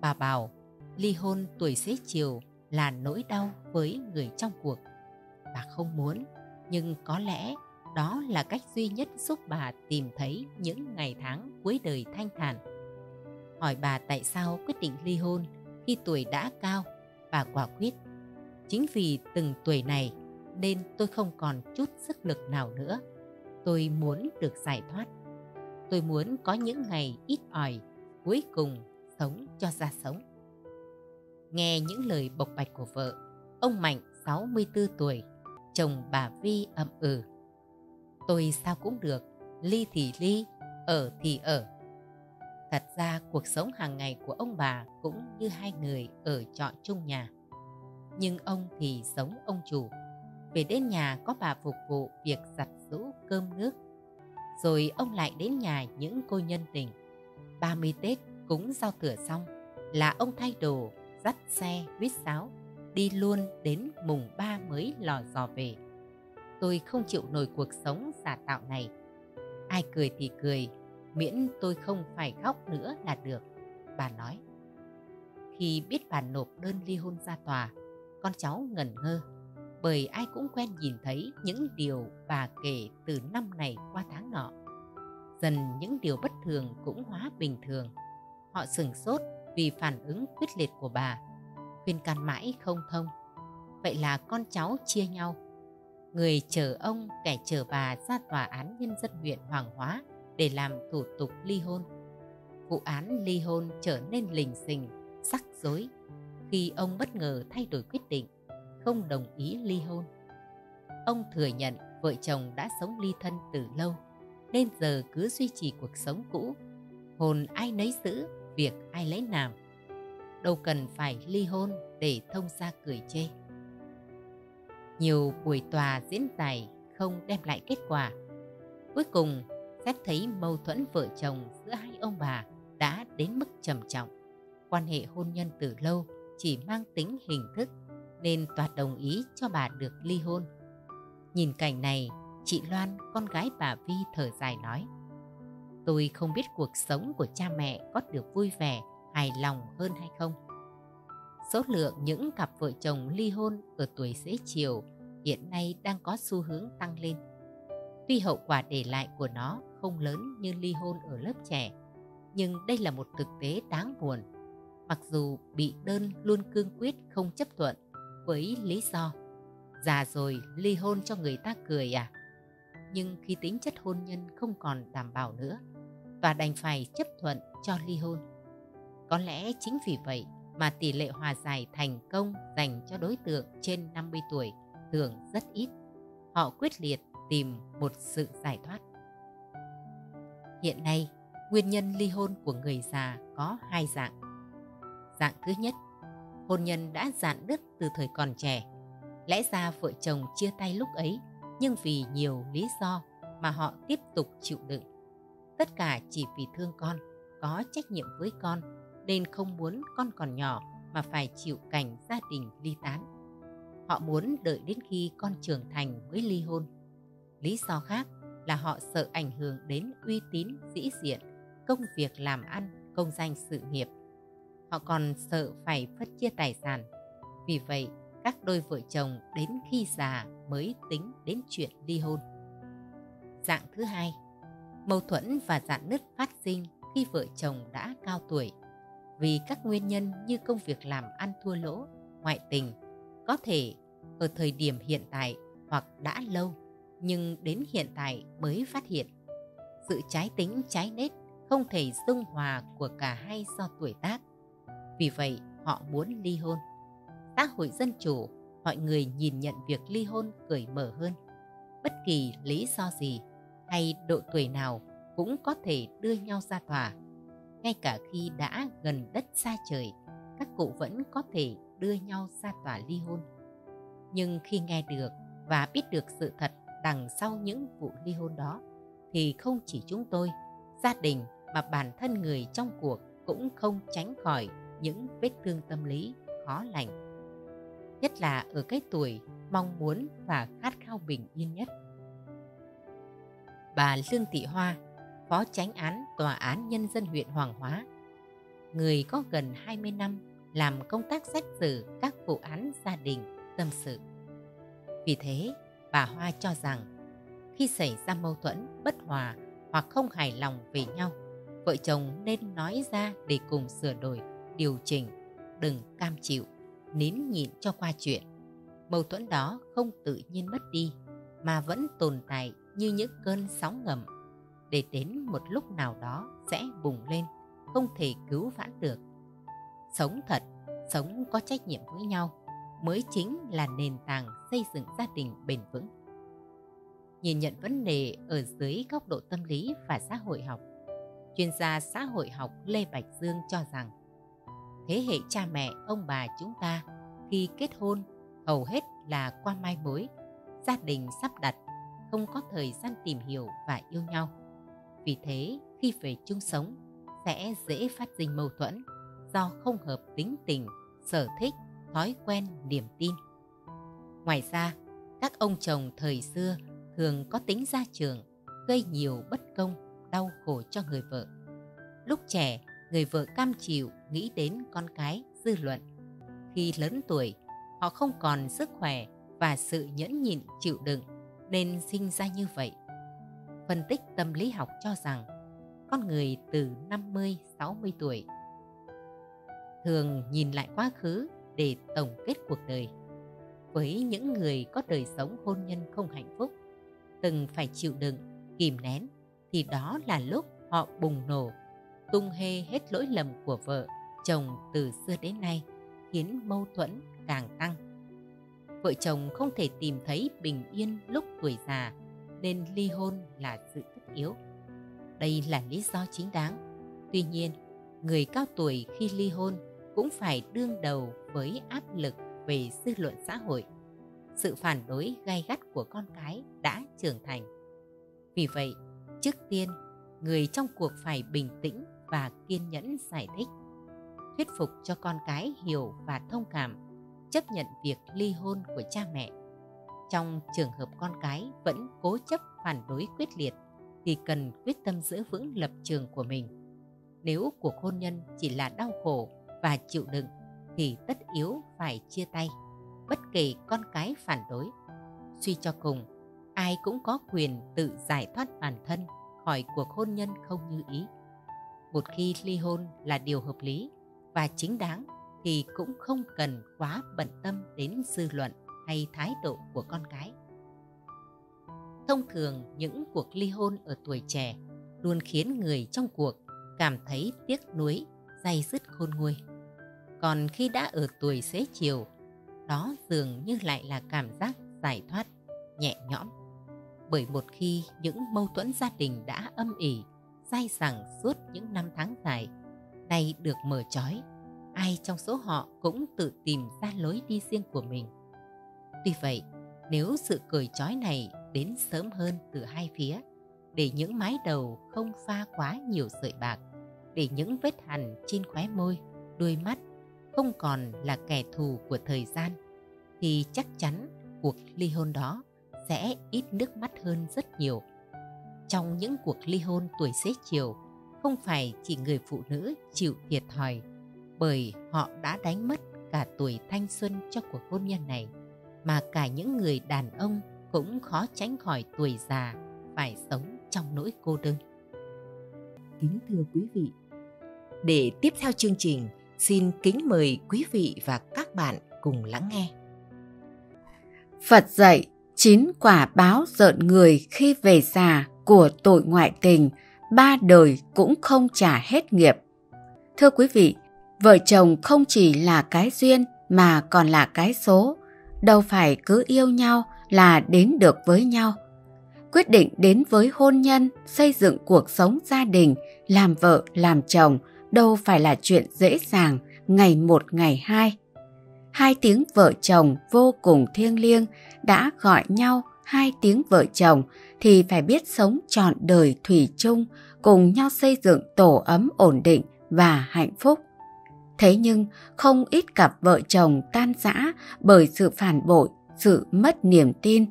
Bà bảo ly hôn tuổi xế chiều là nỗi đau với người trong cuộc. Bà không muốn, nhưng có lẽ đó là cách duy nhất giúp bà tìm thấy những ngày tháng cuối đời thanh thản. Hỏi bà tại sao quyết định ly hôn khi tuổi đã cao, bà quả quyết. Chính vì từng tuổi này nên tôi không còn chút sức lực nào nữa. Tôi muốn được giải thoát. Tôi muốn có những ngày ít ỏi, cuối cùng sống cho ra sống. Nghe những lời bộc bạch của vợ, ông Mạnh 64 tuổi, chồng bà Vi ậm ừ. Tôi sao cũng được, ly thì ly, ở thì ở. Thật ra cuộc sống hàng ngày của ông bà cũng như hai người ở trọ chung nhà. Nhưng ông thì sống ông chủ. Về đến nhà có bà phục vụ việc giặt rũ cơm nước. Rồi ông lại đến nhà những cô nhân tình. 30 Tết cúng giao thừa xong là ông thay đồ dắt xe huýt sáo đi luôn đến mùng ba mới lò dò về. Tôi không chịu nổi cuộc sống giả tạo này. Ai cười thì cười, miễn tôi không phải khóc nữa là được, bà nói. Khi biết bà nộp đơn ly hôn ra tòa, con cháu ngẩn ngơ, bởi ai cũng quen nhìn thấy những điều bà kể từ năm này qua tháng nọ. Dần những điều bất thường cũng hóa bình thường. Họ sừng sốt vì phản ứng quyết liệt của bà, khuyên can mãi không thông vậy là con cháu chia nhau người chờ ông, kẻ chờ bà ra tòa án nhân dân huyện hoàng hóa để làm thủ tục ly hôn vụ án ly hôn trở nên lình xình sắc rối khi ông bất ngờ thay đổi quyết định không đồng ý ly hôn. Ông thừa nhận vợ chồng đã sống ly thân từ lâu, nên giờ cứ duy trì cuộc sống cũ. Hồn ai nấy giữ, việc ai lấy làm. Đâu cần phải ly hôn để thông ra cười chê. Nhiều buổi tòa diễn dài không đem lại kết quả. Cuối cùng, xét thấy mâu thuẫn vợ chồng giữa hai ông bà đã đến mức trầm trọng. Quan hệ hôn nhân từ lâu chỉ mang tính hình thức nên Toạt đồng ý cho bà được ly hôn. Nhìn cảnh này, chị loan, con gái bà vi thở dài nói, tôi không biết cuộc sống của cha mẹ có được vui vẻ, hài lòng hơn hay không. Số lượng những cặp vợ chồng ly hôn ở tuổi xế chiều hiện nay đang có xu hướng tăng lên. Tuy hậu quả để lại của nó không lớn như ly hôn ở lớp trẻ, nhưng đây là một thực tế đáng buồn. Mặc dù bị đơn luôn cương quyết không chấp thuận với lý do già rồi ly hôn cho người ta cười à. Nhưng khi tính chất hôn nhân không còn đảm bảo nữa, và đành phải chấp thuận cho ly hôn. Có lẽ chính vì vậy mà tỷ lệ hòa giải thành công dành cho đối tượng trên 50 tuổi thường rất ít. Họ quyết liệt tìm một sự giải thoát. Hiện nay, nguyên nhân ly hôn của người già có hai dạng. Dạng thứ nhất, hôn nhân đã dạn đứt từ thời còn trẻ. Lẽ ra vợ chồng chia tay lúc ấy, nhưng vì nhiều lý do mà họ tiếp tục chịu đựng. Tất cả chỉ vì thương con, có trách nhiệm với con, nên không muốn con còn nhỏ mà phải chịu cảnh gia đình ly tán. Họ muốn đợi đến khi con trưởng thành mới ly hôn. Lý do khác là họ sợ ảnh hưởng đến uy tín dĩ diện, công việc làm ăn, công danh sự nghiệp. Họ còn sợ phải phân chia tài sản. Vì vậy, các đôi vợ chồng đến khi già mới tính đến chuyện ly hôn. Dạng thứ hai, mâu thuẫn và dạn nứt phát sinh khi vợ chồng đã cao tuổi vì các nguyên nhân như công việc làm ăn thua lỗ, ngoại tình, có thể ở thời điểm hiện tại hoặc đã lâu nhưng đến hiện tại mới phát hiện sự trái tính trái nết không thể dung hòa của cả hai do tuổi tác. Vì vậy, họ muốn ly hôn. Xã hội dân chủ, mọi người nhìn nhận việc ly hôn cởi mở hơn. Bất kỳ lý do gì hay độ tuổi nào cũng có thể đưa nhau ra tòa. Ngay cả khi đã gần đất xa trời, các cụ vẫn có thể đưa nhau ra tòa ly hôn. Nhưng khi nghe được và biết được sự thật đằng sau những vụ ly hôn đó thì không chỉ chúng tôi, gia đình mà bản thân người trong cuộc cũng không tránh khỏi những vết thương tâm lý khó lành. Nhất là ở cái tuổi mong muốn và khát khao bình yên nhất. Bà Lương Thị Hoa, Phó tránh án Tòa án Nhân dân huyện Hoàng Hóa, người có gần 20 năm làm công tác xét xử các vụ án gia đình tâm sự. Vì thế, bà Hoa cho rằng khi xảy ra mâu thuẫn, bất hòa hoặc không hài lòng về nhau, vợ chồng nên nói ra để cùng sửa đổi, điều chỉnh, đừng cam chịu, nín nhịn cho qua chuyện. Mâu thuẫn đó không tự nhiên mất đi, mà vẫn tồn tại như những cơn sóng ngầm, để đến một lúc nào đó sẽ bùng lên, không thể cứu vãn được. Sống thật, sống có trách nhiệm với nhau, mới chính là nền tảng xây dựng gia đình bền vững. Nhìn nhận vấn đề ở dưới góc độ tâm lý và xã hội học, chuyên gia xã hội học Lê Bạch Dương cho rằng thế hệ cha mẹ ông bà chúng ta khi kết hôn hầu hết là qua mai mối, gia đình sắp đặt, không có thời gian tìm hiểu và yêu nhau. Vì thế, khi về chung sống, sẽ dễ phát sinh mâu thuẫn do không hợp tính tình, sở thích thói quen, niềm tin. Ngoài ra, các ông chồng thời xưa thường có tính gia trường, gây nhiều bất công, đau khổ cho người vợ. Lúc trẻ, người vợ cam chịu nghĩ đến con cái, dư luận. Khi lớn tuổi, họ không còn sức khỏe và sự nhẫn nhịn chịu đựng nên sinh ra như vậy. Phân tích tâm lý học cho rằng con người từ 50-60 tuổi thường nhìn lại quá khứ để tổng kết cuộc đời. Với những người có đời sống hôn nhân không hạnh phúc, từng phải chịu đựng, kìm nén, thì đó là lúc họ bùng nổ, tung hê hết lỗi lầm của vợ, chồng từ xưa đến nay, khiến mâu thuẫn càng tăng. Vợ chồng không thể tìm thấy bình yên lúc tuổi già, nên ly hôn là sự tất yếu. Đây là lý do chính đáng. Tuy nhiên, người cao tuổi khi ly hôn cũng phải đương đầu với áp lực về dư luận xã hội, sự phản đối gay gắt của con cái đã trưởng thành. Vì vậy, trước tiên, người trong cuộc phải bình tĩnh và kiên nhẫn giải thích, thuyết phục cho con cái hiểu và thông cảm, chấp nhận việc ly hôn của cha mẹ. Trong trường hợp con cái vẫn cố chấp phản đối quyết liệt thì cần quyết tâm giữ vững lập trường của mình. Nếu cuộc hôn nhân chỉ là đau khổ và chịu đựng thì tất yếu phải chia tay, bất kể con cái phản đối. Suy cho cùng, ai cũng có quyền tự giải thoát bản thân khỏi cuộc hôn nhân không như ý. Một khi ly hôn là điều hợp lý và chính đáng thì cũng không cần quá bận tâm đến dư luận hay thái độ của con cái. Thông thường những cuộc ly hôn ở tuổi trẻ luôn khiến người trong cuộc cảm thấy tiếc nuối, day dứt khôn nguôi. Còn khi đã ở tuổi xế chiều, đó dường như lại là cảm giác giải thoát, nhẹ nhõm. Bởi một khi những mâu thuẫn gia đình đã âm ỉ, dai dẳng suốt những năm tháng dài, nay được mở trói, ai trong số họ cũng tự tìm ra lối đi riêng của mình. Tuy vậy, nếu sự cởi trói này đến sớm hơn từ hai phía, để những mái đầu không pha quá nhiều sợi bạc, để những vết hằn trên khóe môi, đôi mắt không còn là kẻ thù của thời gian, thì chắc chắn cuộc ly hôn đó sẽ ít nước mắt hơn rất nhiều. Trong những cuộc ly hôn tuổi xế chiều, không phải chỉ người phụ nữ chịu thiệt thòi bởi họ đã đánh mất cả tuổi thanh xuân cho cuộc hôn nhân này, mà cả những người đàn ông cũng khó tránh khỏi tuổi già phải sống trong nỗi cô đơn. Kính thưa quý vị, để tiếp theo chương trình, xin kính mời quý vị và các bạn cùng lắng nghe. Phật dạy chín quả báo giận người khi về già của tội ngoại tình, ba đời cũng không trả hết nghiệp. Thưa quý vị, vợ chồng không chỉ là cái duyên mà còn là cái số. Đâu phải cứ yêu nhau là đến được với nhau. Quyết định đến với hôn nhân, xây dựng cuộc sống gia đình, làm vợ, làm chồng đâu phải là chuyện dễ dàng, ngày một ngày hai. Hai tiếng vợ chồng vô cùng thiêng liêng đã gọi nhau hai tiếng vợ chồng thì phải biết sống trọn đời thủy chung, cùng nhau xây dựng tổ ấm ổn định và hạnh phúc. Thế nhưng không ít cặp vợ chồng tan rã bởi sự phản bội, sự mất niềm tin.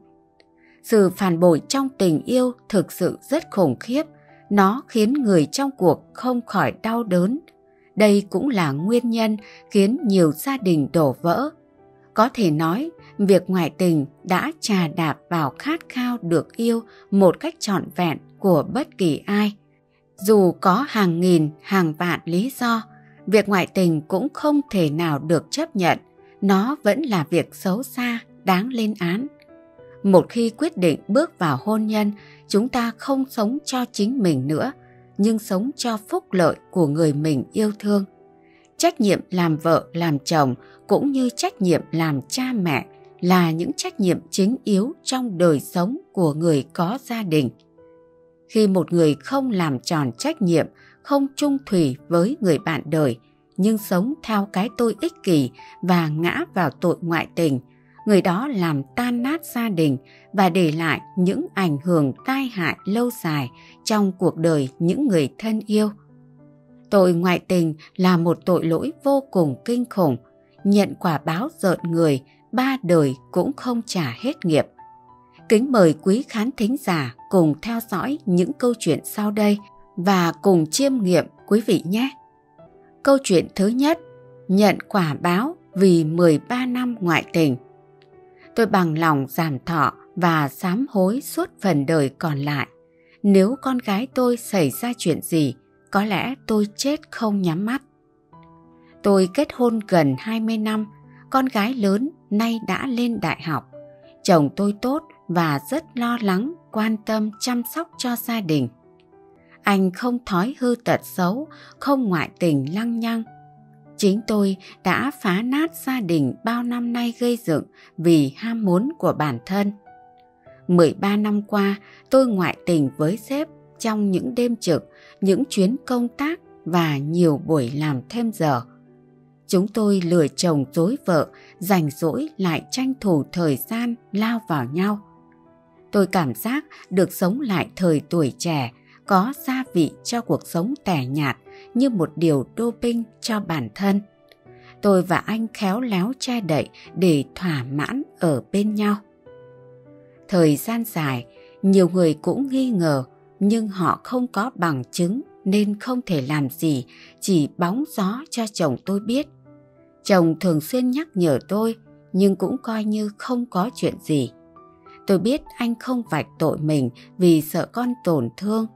Sự phản bội trong tình yêu thực sự rất khủng khiếp, nó khiến người trong cuộc không khỏi đau đớn. Đây cũng là nguyên nhân khiến nhiều gia đình đổ vỡ. Có thể nói, việc ngoại tình đã trà đạp vào khát khao được yêu một cách trọn vẹn của bất kỳ ai. Dù có hàng nghìn, hàng vạn lý do, việc ngoại tình cũng không thể nào được chấp nhận. Nó vẫn là việc xấu xa, đáng lên án. Một khi quyết định bước vào hôn nhân, chúng ta không sống cho chính mình nữa, nhưng sống cho phúc lợi của người mình yêu thương. Trách nhiệm làm vợ, làm chồng cũng như trách nhiệm làm cha mẹ là những trách nhiệm chính yếu trong đời sống của người có gia đình. Khi một người không làm tròn trách nhiệm, không trung thủy với người bạn đời, nhưng sống theo cái tôi ích kỷ và ngã vào tội ngoại tình, người đó làm tan nát gia đình và để lại những ảnh hưởng tai hại lâu dài trong cuộc đời những người thân yêu. Tội ngoại tình là một tội lỗi vô cùng kinh khủng, nhận quả báo rợn người, ba đời cũng không trả hết nghiệp. Kính mời quý khán thính giả cùng theo dõi những câu chuyện sau đây và cùng chiêm nghiệm quý vị nhé. Câu chuyện thứ nhất, nhận quả báo vì 13 năm ngoại tình. Tôi bằng lòng giảm thọ và sám hối suốt phần đời còn lại. Nếu con gái tôi xảy ra chuyện gì, có lẽ tôi chết không nhắm mắt. Tôi kết hôn gần 20 năm, con gái lớn nay đã lên đại học. Chồng tôi tốt và rất lo lắng, quan tâm chăm sóc cho gia đình. Anh không thói hư tật xấu, không ngoại tình lăng nhăng. Chính tôi đã phá nát gia đình bao năm nay gây dựng vì ham muốn của bản thân. 13 năm qua, tôi ngoại tình với sếp trong những đêm trực, những chuyến công tác và nhiều buổi làm thêm giờ. Chúng tôi lừa chồng dối vợ, rảnh rỗi lại tranh thủ thời gian lao vào nhau. Tôi cảm giác được sống lại thời tuổi trẻ, có gia vị cho cuộc sống tẻ nhạt như một điều doping cho bản thân. Tôi và anh khéo léo che đậy để thỏa mãn ở bên nhau. Thời gian dài, nhiều người cũng nghi ngờ nhưng họ không có bằng chứng nên không thể làm gì, chỉ bóng gió cho chồng tôi biết. Chồng thường xuyên nhắc nhở tôi nhưng cũng coi như không có chuyện gì. Tôi biết anh không vạch tội mình vì sợ con tổn thương.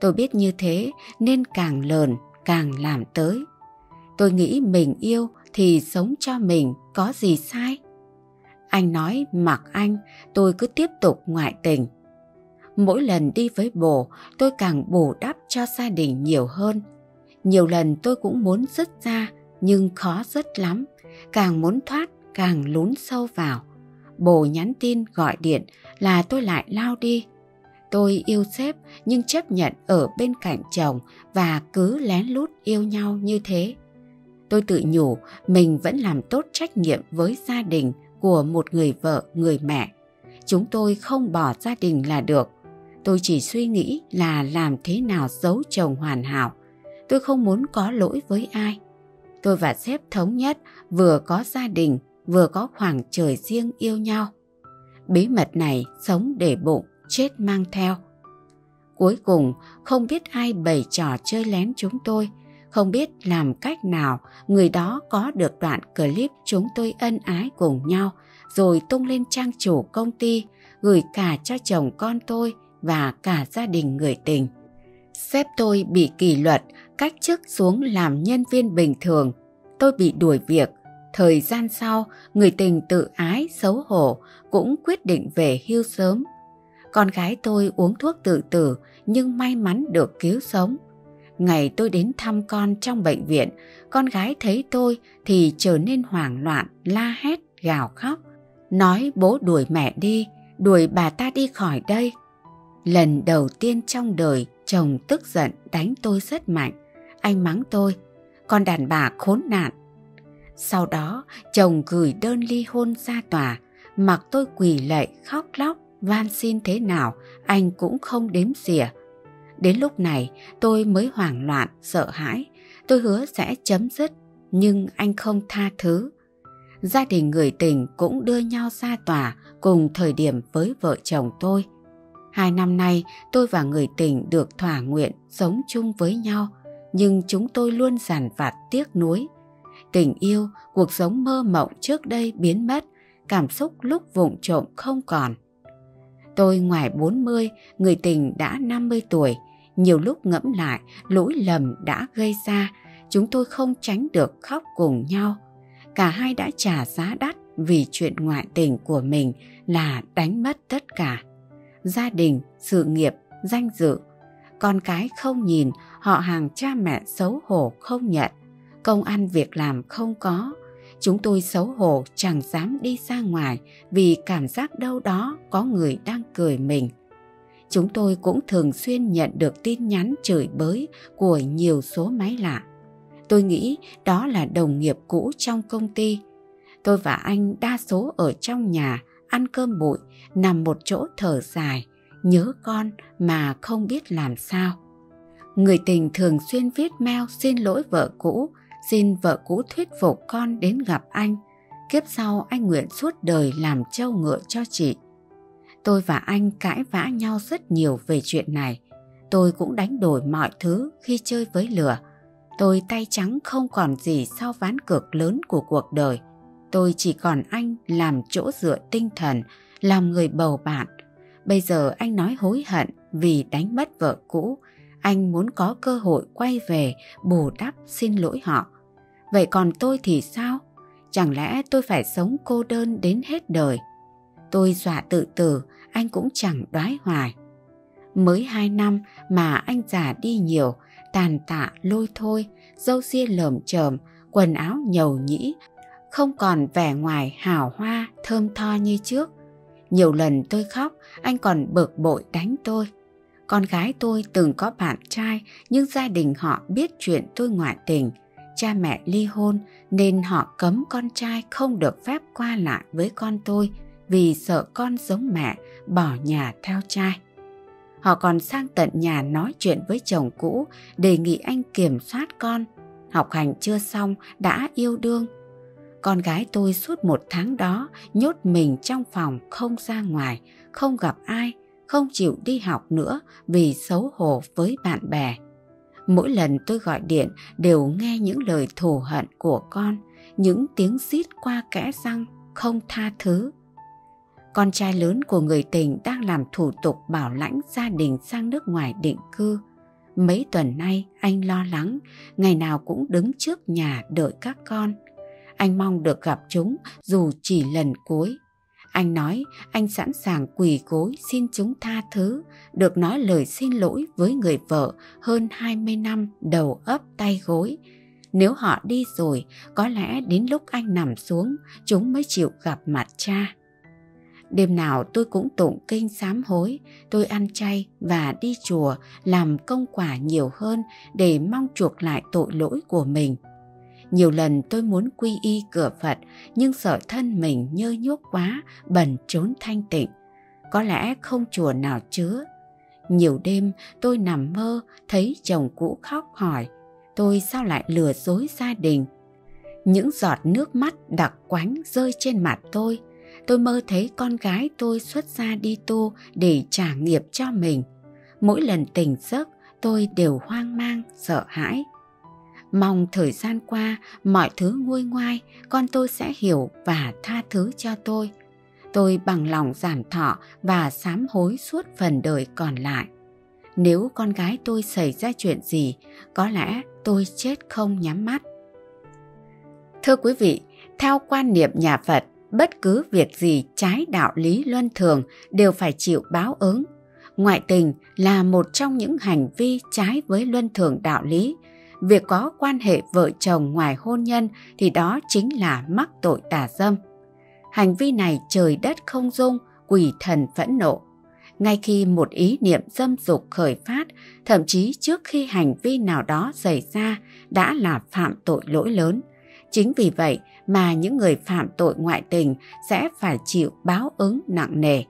Tôi biết như thế nên càng lờn càng làm tới. Tôi nghĩ mình yêu thì sống cho mình có gì sai? Anh nói mặc anh, tôi cứ tiếp tục ngoại tình. Mỗi lần đi với bồ, tôi càng bù đắp cho gia đình nhiều hơn. Nhiều lần tôi cũng muốn dứt ra, nhưng khó rất lắm. Càng muốn thoát, càng lún sâu vào. Bồ nhắn tin gọi điện là tôi lại lao đi. Tôi yêu sếp nhưng chấp nhận ở bên cạnh chồng và cứ lén lút yêu nhau như thế. Tôi tự nhủ mình vẫn làm tốt trách nhiệm với gia đình của một người vợ, người mẹ. Chúng tôi không bỏ gia đình là được. Tôi chỉ suy nghĩ là làm thế nào giấu chồng hoàn hảo. Tôi không muốn có lỗi với ai. Tôi và sếp thống nhất vừa có gia đình, vừa có khoảng trời riêng yêu nhau. Bí mật này sống để bụng, chết mang theo. Cuối cùng, không biết ai bày trò chơi lén chúng tôi, không biết làm cách nào người đó có được đoạn clip chúng tôi ân ái cùng nhau rồi tung lên trang chủ công ty, gửi cả cho chồng con tôi và cả gia đình người tình. Sếp tôi bị kỷ luật, cách chức xuống làm nhân viên bình thường. Tôi bị đuổi việc. Thời gian sau, người tình tự ái, xấu hổ cũng quyết định về hưu sớm. Con gái tôi uống thuốc tự tử nhưng may mắn được cứu sống. Ngày tôi đến thăm con trong bệnh viện, con gái thấy tôi thì trở nên hoảng loạn, la hét, gào khóc. Nói bố đuổi mẹ đi, đuổi bà ta đi khỏi đây. Lần đầu tiên trong đời chồng tức giận đánh tôi rất mạnh. Anh mắng tôi, con đàn bà khốn nạn. Sau đó chồng gửi đơn ly hôn ra tòa, mặc tôi quỳ lạy khóc lóc, van xin thế nào anh cũng không đếm xỉa. Đến lúc này tôi mới hoảng loạn, sợ hãi. Tôi hứa sẽ chấm dứt, nhưng anh không tha thứ. Gia đình người tình cũng đưa nhau ra tòa cùng thời điểm với vợ chồng tôi. Hai năm nay tôi và người tình được thỏa nguyện sống chung với nhau, nhưng chúng tôi luôn giàn vặt tiếc nuối. Tình yêu, cuộc sống mơ mộng trước đây biến mất, cảm xúc lúc vụng trộm không còn. Tôi ngoài 40, người tình đã 50 tuổi, nhiều lúc ngẫm lại lỗi lầm đã gây ra, chúng tôi không tránh được khóc cùng nhau. Cả hai đã trả giá đắt vì chuyện ngoại tình của mình là đánh mất tất cả. Gia đình, sự nghiệp, danh dự. Con cái không nhìn, họ hàng cha mẹ xấu hổ không nhận. Công ăn việc làm không có. Chúng tôi xấu hổ chẳng dám đi ra ngoài vì cảm giác đâu đó có người đang cười mình chúng tôi cũng thường xuyên nhận được tin nhắn chửi bới của nhiều số máy lạ. Tôi nghĩ đó là đồng nghiệp cũ trong công ty. Tôi và anh đa số ở trong nhà, ăn cơm bụi, nằm một chỗ thở dài, nhớ con mà không biết làm sao. Người tình thường xuyên viết mail xin lỗi vợ cũ, xin vợ cũ thuyết phục con đến gặp anh. Kiếp sau anh nguyện suốt đời làm trâu ngựa cho chị. Tôi và anh cãi vã nhau rất nhiều về chuyện này. Tôi cũng đánh đổi mọi thứ khi chơi với lửa. Tôi tay trắng không còn gì sau ván cược lớn của cuộc đời. Tôi chỉ còn anh làm chỗ dựa tinh thần, làm người bầu bạn. Bây giờ anh nói hối hận vì đánh mất vợ cũ. Anh muốn có cơ hội quay về bù đắp xin lỗi họ. Vậy còn tôi thì sao? Chẳng lẽ tôi phải sống cô đơn đến hết đời? Tôi dọa tự tử, anh cũng chẳng đoái hoài. Mới hai năm mà anh già đi nhiều, tàn tạ lôi thôi, dâu ria lởm chởm, quần áo nhầu nhĩ, không còn vẻ ngoài hào hoa, thơm tho như trước. Nhiều lần tôi khóc, anh còn bực bội đánh tôi. Con gái tôi từng có bạn trai nhưng gia đình họ biết chuyện tôi ngoại tình. Cha mẹ ly hôn nên họ cấm con trai không được phép qua lại với con tôi vì sợ con giống mẹ bỏ nhà theo trai. Họ còn sang tận nhà nói chuyện với chồng cũ, đề nghị anh kiểm soát con. Học hành chưa xong, đã yêu đương. Con gái tôi suốt một tháng đó nhốt mình trong phòng không ra ngoài, không gặp ai, không chịu đi học nữa vì xấu hổ với bạn bè. Mỗi lần tôi gọi điện đều nghe những lời thù hận của con, những tiếng xít qua kẽ răng, không tha thứ con trai lớn của người tình đang làm thủ tục bảo lãnh gia đình sang nước ngoài định cư. Mấy tuần nay anh lo lắng, ngày nào cũng đứng trước nhà đợi các con. Anh mong được gặp chúng dù chỉ lần cuối. Anh nói anh sẵn sàng quỳ gối xin chúng tha thứ, được nói lời xin lỗi với người vợ hơn 20 năm đầu ấp tay gối. Nếu họ đi rồi, có lẽ đến lúc anh nằm xuống, chúng mới chịu gặp mặt cha. Đêm nào tôi cũng tụng kinh sám hối, tôi ăn chay và đi chùa làm công quả nhiều hơn để mong chuộc lại tội lỗi của mình. Nhiều lần tôi muốn quy y cửa Phật nhưng sợ thân mình nhơ nhuốc quá, bẩn trốn thanh tịnh. Có lẽ không chùa nào chứa. Nhiều đêm tôi nằm mơ thấy chồng cũ khóc hỏi tôi sao lại lừa dối gia đình. Những giọt nước mắt đặc quánh rơi trên mặt tôi. Tôi mơ thấy con gái tôi xuất gia đi tu để trả nghiệp cho mình. Mỗi lần tỉnh giấc tôi đều hoang mang, sợ hãi. Mong thời gian qua mọi thứ nguôi ngoai, con tôi sẽ hiểu và tha thứ cho tôi. Tôi bằng lòng giảm thọ và sám hối suốt phần đời còn lại. Nếu con gái tôi xảy ra chuyện gì, có lẽ tôi chết không nhắm mắt. Thưa quý vị, theo quan niệm nhà Phật, bất cứ việc gì trái đạo lý luân thường đều phải chịu báo ứng. Ngoại tình là một trong những hành vi trái với luân thường đạo lý. Việc có quan hệ vợ chồng ngoài hôn nhân thì đó chính là mắc tội tà dâm. Hành vi này trời đất không dung, quỷ thần phẫn nộ ngay khi một ý niệm dâm dục khởi phát, thậm chí trước khi hành vi nào đó xảy ra đã là phạm tội lỗi lớn. Chính vì vậy mà những người phạm tội ngoại tình sẽ phải chịu báo ứng nặng nề.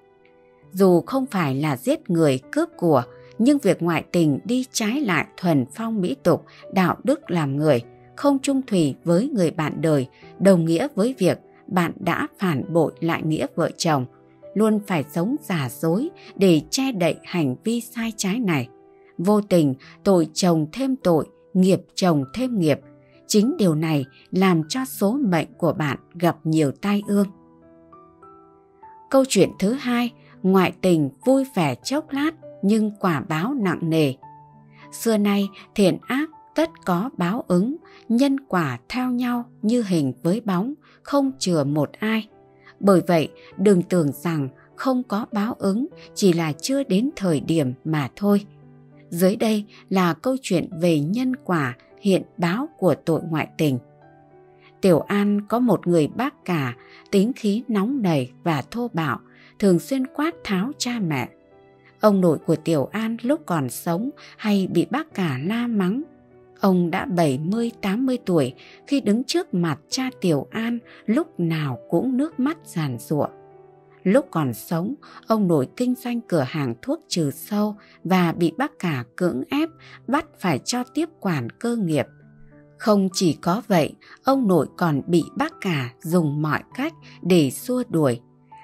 Dù không phải là giết người cướp của, nhưng việc ngoại tình đi trái lại thuần phong mỹ tục, đạo đức làm người, không trung thủy với người bạn đời, đồng nghĩa với việc bạn đã phản bội lại nghĩa vợ chồng – luôn phải sống giả dối để che đậy hành vi sai trái này. Vô tình, tội chồng thêm tội, nghiệp chồng thêm nghiệp. Chính điều này làm cho số mệnh của bạn gặp nhiều tai ương. Câu chuyện thứ hai, ngoại tình vui vẻ chốc lát nhưng quả báo nặng nề. Xưa nay thiện ác tất có báo ứng, nhân quả theo nhau như hình với bóng, không chừa một ai. Bởi vậy, đừng tưởng rằng không có báo ứng chỉ là chưa đến thời điểm mà thôi. Dưới đây là câu chuyện về nhân quả hiện báo của tội ngoại tình. Tiểu An có một người bác cả, tính khí nóng nảy và thô bạo, thường xuyên quát tháo cha mẹ. Ông nội của Tiểu An lúc còn sống hay bị bác cả la mắng Ông đã 70-80 tuổi khi đứng trước mặt cha Tiểu An lúc nào cũng nước mắt giàn ruộng. Lúc còn sống, ông nội kinh doanh cửa hàng thuốc trừ sâu và bị bác cả cưỡng ép bắt phải cho tiếp quản cơ nghiệp. Không chỉ có vậy, ông nội còn bị bác cả dùng mọi cách để xua đuổi.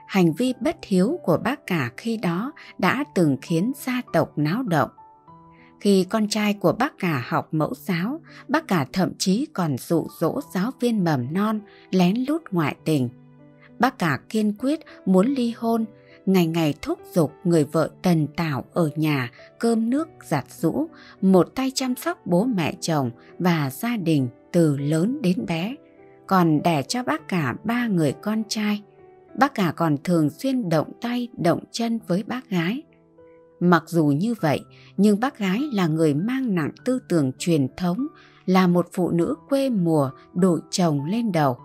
Hành vi bất hiếu của bác cả khi đó đã từng khiến gia tộc náo động. Khi con trai của bác cả học mẫu giáo, bác cả thậm chí còn dụ dỗ giáo viên mầm non lén lút ngoại tình. Bác cả kiên quyết muốn ly hôn, ngày ngày thúc giục người vợ tần tảo ở nhà cơm nước giặt rũ, một tay chăm sóc bố mẹ chồng và gia đình từ lớn đến bé. Còn đẻ cho bác cả ba người con trai. Bác cả còn thường xuyên động tay động chân với bác gái. Mặc dù như vậy, nhưng bác gái là người mang nặng tư tưởng truyền thống, là một phụ nữ quê mùa đội chồng lên đầu.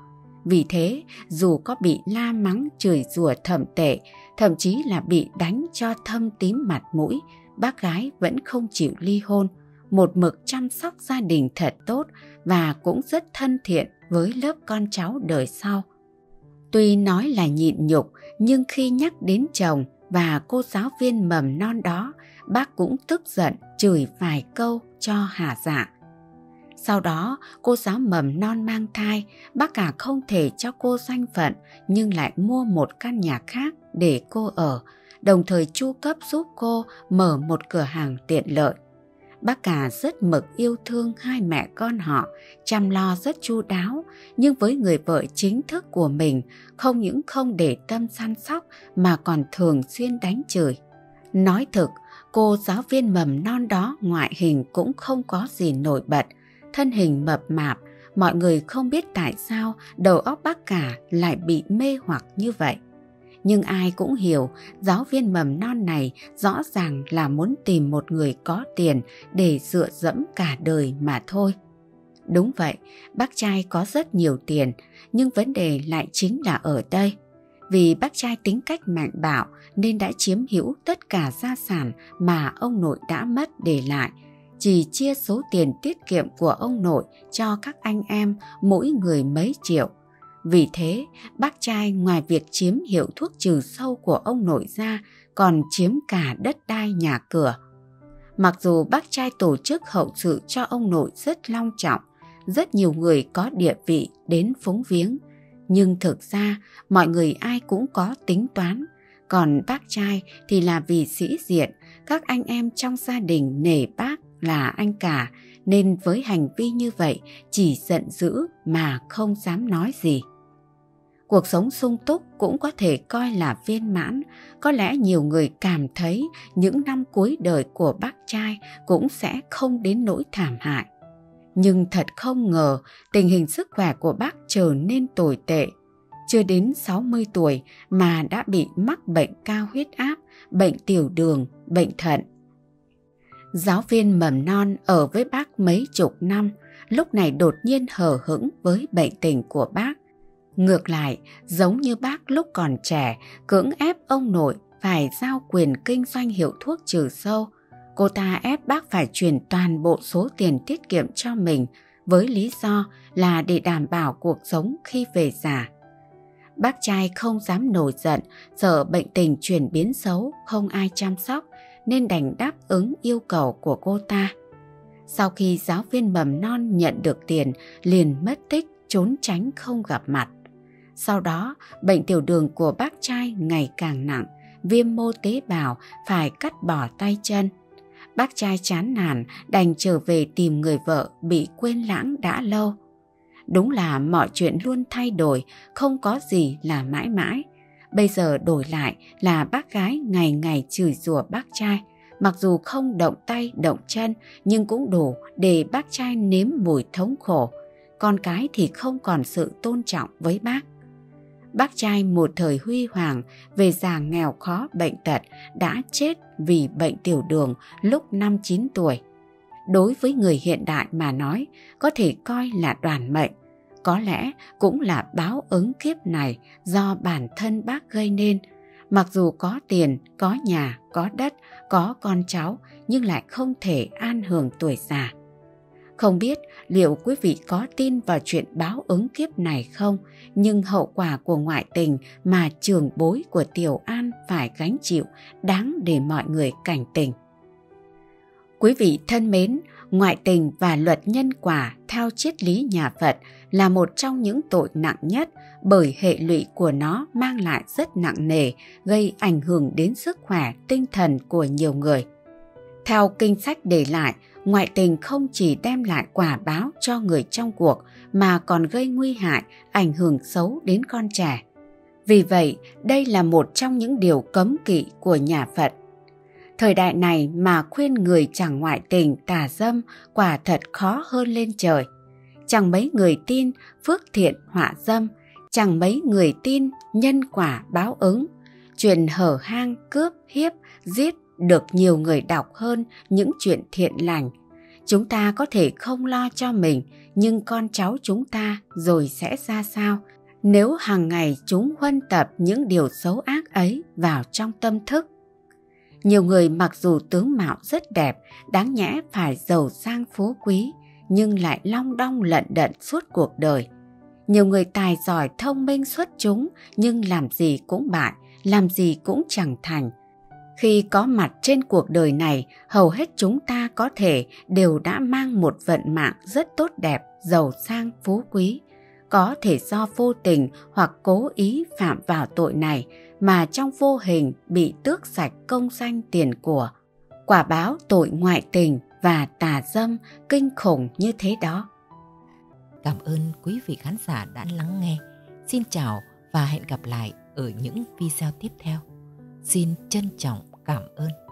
Vì thế, dù có bị la mắng chửi rủa thậm tệ, thậm chí là bị đánh cho thâm tím mặt mũi, bác gái vẫn không chịu ly hôn, một mực chăm sóc gia đình thật tốt và cũng rất thân thiện với lớp con cháu đời sau. Tuy nói là nhịn nhục, nhưng khi nhắc đến chồng, và cô giáo viên mầm non đó, bác cũng tức giận chửi vài câu cho hà dạ. Sau đó, cô giáo mầm non mang thai, bác cả không thể cho cô danh phận nhưng lại mua một căn nhà khác để cô ở, đồng thời chu cấp giúp cô mở một cửa hàng tiện lợi. Bác cả rất mực yêu thương hai mẹ con họ, chăm lo rất chu đáo, nhưng với người vợ chính thức của mình, không những không để tâm săn sóc mà còn thường xuyên đánh chửi. Nói thực, cô giáo viên mầm non đó ngoại hình cũng không có gì nổi bật, thân hình mập mạp, mọi người không biết tại sao đầu óc bác cả lại bị mê hoặc như vậy. Nhưng ai cũng hiểu giáo viên mầm non này rõ ràng là muốn tìm một người có tiền để dựa dẫm cả đời mà thôi. Đúng vậy, bác trai có rất nhiều tiền, nhưng vấn đề lại chính là ở đây. Vì bác trai tính cách mạnh bạo nên đã chiếm hữu tất cả gia sản mà ông nội đã mất để lại, chỉ chia số tiền tiết kiệm của ông nội cho các anh em mỗi người mấy triệu. Vì thế, bác trai ngoài việc chiếm hiệu thuốc trừ sâu của ông nội ra còn chiếm cả đất đai nhà cửa. Mặc dù bác trai tổ chức hậu sự cho ông nội rất long trọng, rất nhiều người có địa vị đến phúng viếng, nhưng thực ra mọi người ai cũng có tính toán. Còn bác trai thì là vì sĩ diện, các anh em trong gia đình nể bác là anh cả, nên với hành vi như vậy chỉ giận dữ mà không dám nói gì. Cuộc sống sung túc cũng có thể coi là viên mãn, có lẽ nhiều người cảm thấy những năm cuối đời của bác trai cũng sẽ không đến nỗi thảm hại. Nhưng thật không ngờ tình hình sức khỏe của bác trở nên tồi tệ. Chưa đến 60 tuổi mà đã bị mắc bệnh cao huyết áp, bệnh tiểu đường, bệnh thận. Giáo viên mầm non ở với bác mấy chục năm, lúc này đột nhiên hờ hững với bệnh tình của bác. Ngược lại, giống như bác lúc còn trẻ, cưỡng ép ông nội phải giao quyền kinh doanh hiệu thuốc trừ sâu, Cô ta ép bác phải chuyển toàn bộ số tiền tiết kiệm cho mình với lý do là để đảm bảo cuộc sống khi về già. Bác trai không dám nổi giận, sợ bệnh tình chuyển biến xấu, không ai chăm sóc nên đành đáp ứng yêu cầu của cô ta. Sau khi giáo viên mầm non nhận được tiền, liền mất tích, trốn tránh không gặp mặt. Sau đó, bệnh tiểu đường của bác trai ngày càng nặng, viêm mô tế bào phải cắt bỏ tay chân – bác trai chán nản đành trở về tìm người vợ bị quên lãng đã lâu. Đúng là mọi chuyện luôn thay đổi, không có gì là mãi mãi. Bây giờ đổi lại là bác gái ngày ngày chửi rủa bác trai. Mặc dù không động tay động chân nhưng cũng đủ để bác trai nếm mùi thống khổ. Con cái thì không còn sự tôn trọng với bác. Bác trai một thời huy hoàng về già nghèo khó bệnh tật đã chết vì bệnh tiểu đường lúc 5-9 tuổi. Đối với người hiện đại mà nói, có thể coi là đoàn mệnh. Có lẽ cũng là báo ứng kiếp này do bản thân bác gây nên. Mặc dù có tiền, có nhà, có đất, có con cháu, nhưng lại không thể an hưởng tuổi già. Không biết liệu quý vị có tin vào chuyện báo ứng kiếp này không, nhưng hậu quả của ngoại tình mà trường bối của Tiểu An phải gánh chịu đáng để mọi người cảnh tỉnh. Quý vị thân mến, ngoại tình và luật nhân quả theo triết lý nhà Phật là một trong những tội nặng nhất bởi hệ lụy của nó mang lại rất nặng nề, gây ảnh hưởng đến sức khỏe, tinh thần của nhiều người. Theo kinh sách để lại, ngoại tình không chỉ đem lại quả báo cho người trong cuộc mà còn gây nguy hại, ảnh hưởng xấu đến con trẻ. Vì vậy, đây là một trong những điều cấm kỵ của nhà Phật. Thời đại này mà khuyên người chẳng ngoại tình tà dâm quả thật khó hơn lên trời. Chẳng mấy người tin phước thiện họa dâm, chẳng mấy người tin nhân quả báo ứng. Chuyện hở hang, cướp, hiếp, giết được nhiều người đọc hơn những chuyện thiện lành. Chúng ta có thể không lo cho mình, nhưng con cháu chúng ta rồi sẽ ra sao nếu hàng ngày chúng huân tập những điều xấu ác ấy vào trong tâm thức. Nhiều người mặc dù tướng mạo rất đẹp, đáng nhẽ phải giàu sang phú quý, nhưng lại long đong lận đận suốt cuộc đời. Nhiều người tài giỏi thông minh xuất chúng nhưng làm gì cũng bại, làm gì cũng chẳng thành, khi có mặt trên cuộc đời này, hầu hết chúng ta có thể đều đã mang một vận mạng rất tốt đẹp, giàu sang, phú quý. Có thể do vô tình hoặc cố ý phạm vào tội này mà trong vô hình bị tước sạch công danh tiền của. Quả báo tội ngoại tình và tà dâm kinh khủng như thế đó. Cảm ơn quý vị khán giả đã lắng nghe. Xin chào và hẹn gặp lại ở những video tiếp theo. Xin trân trọng cảm ơn.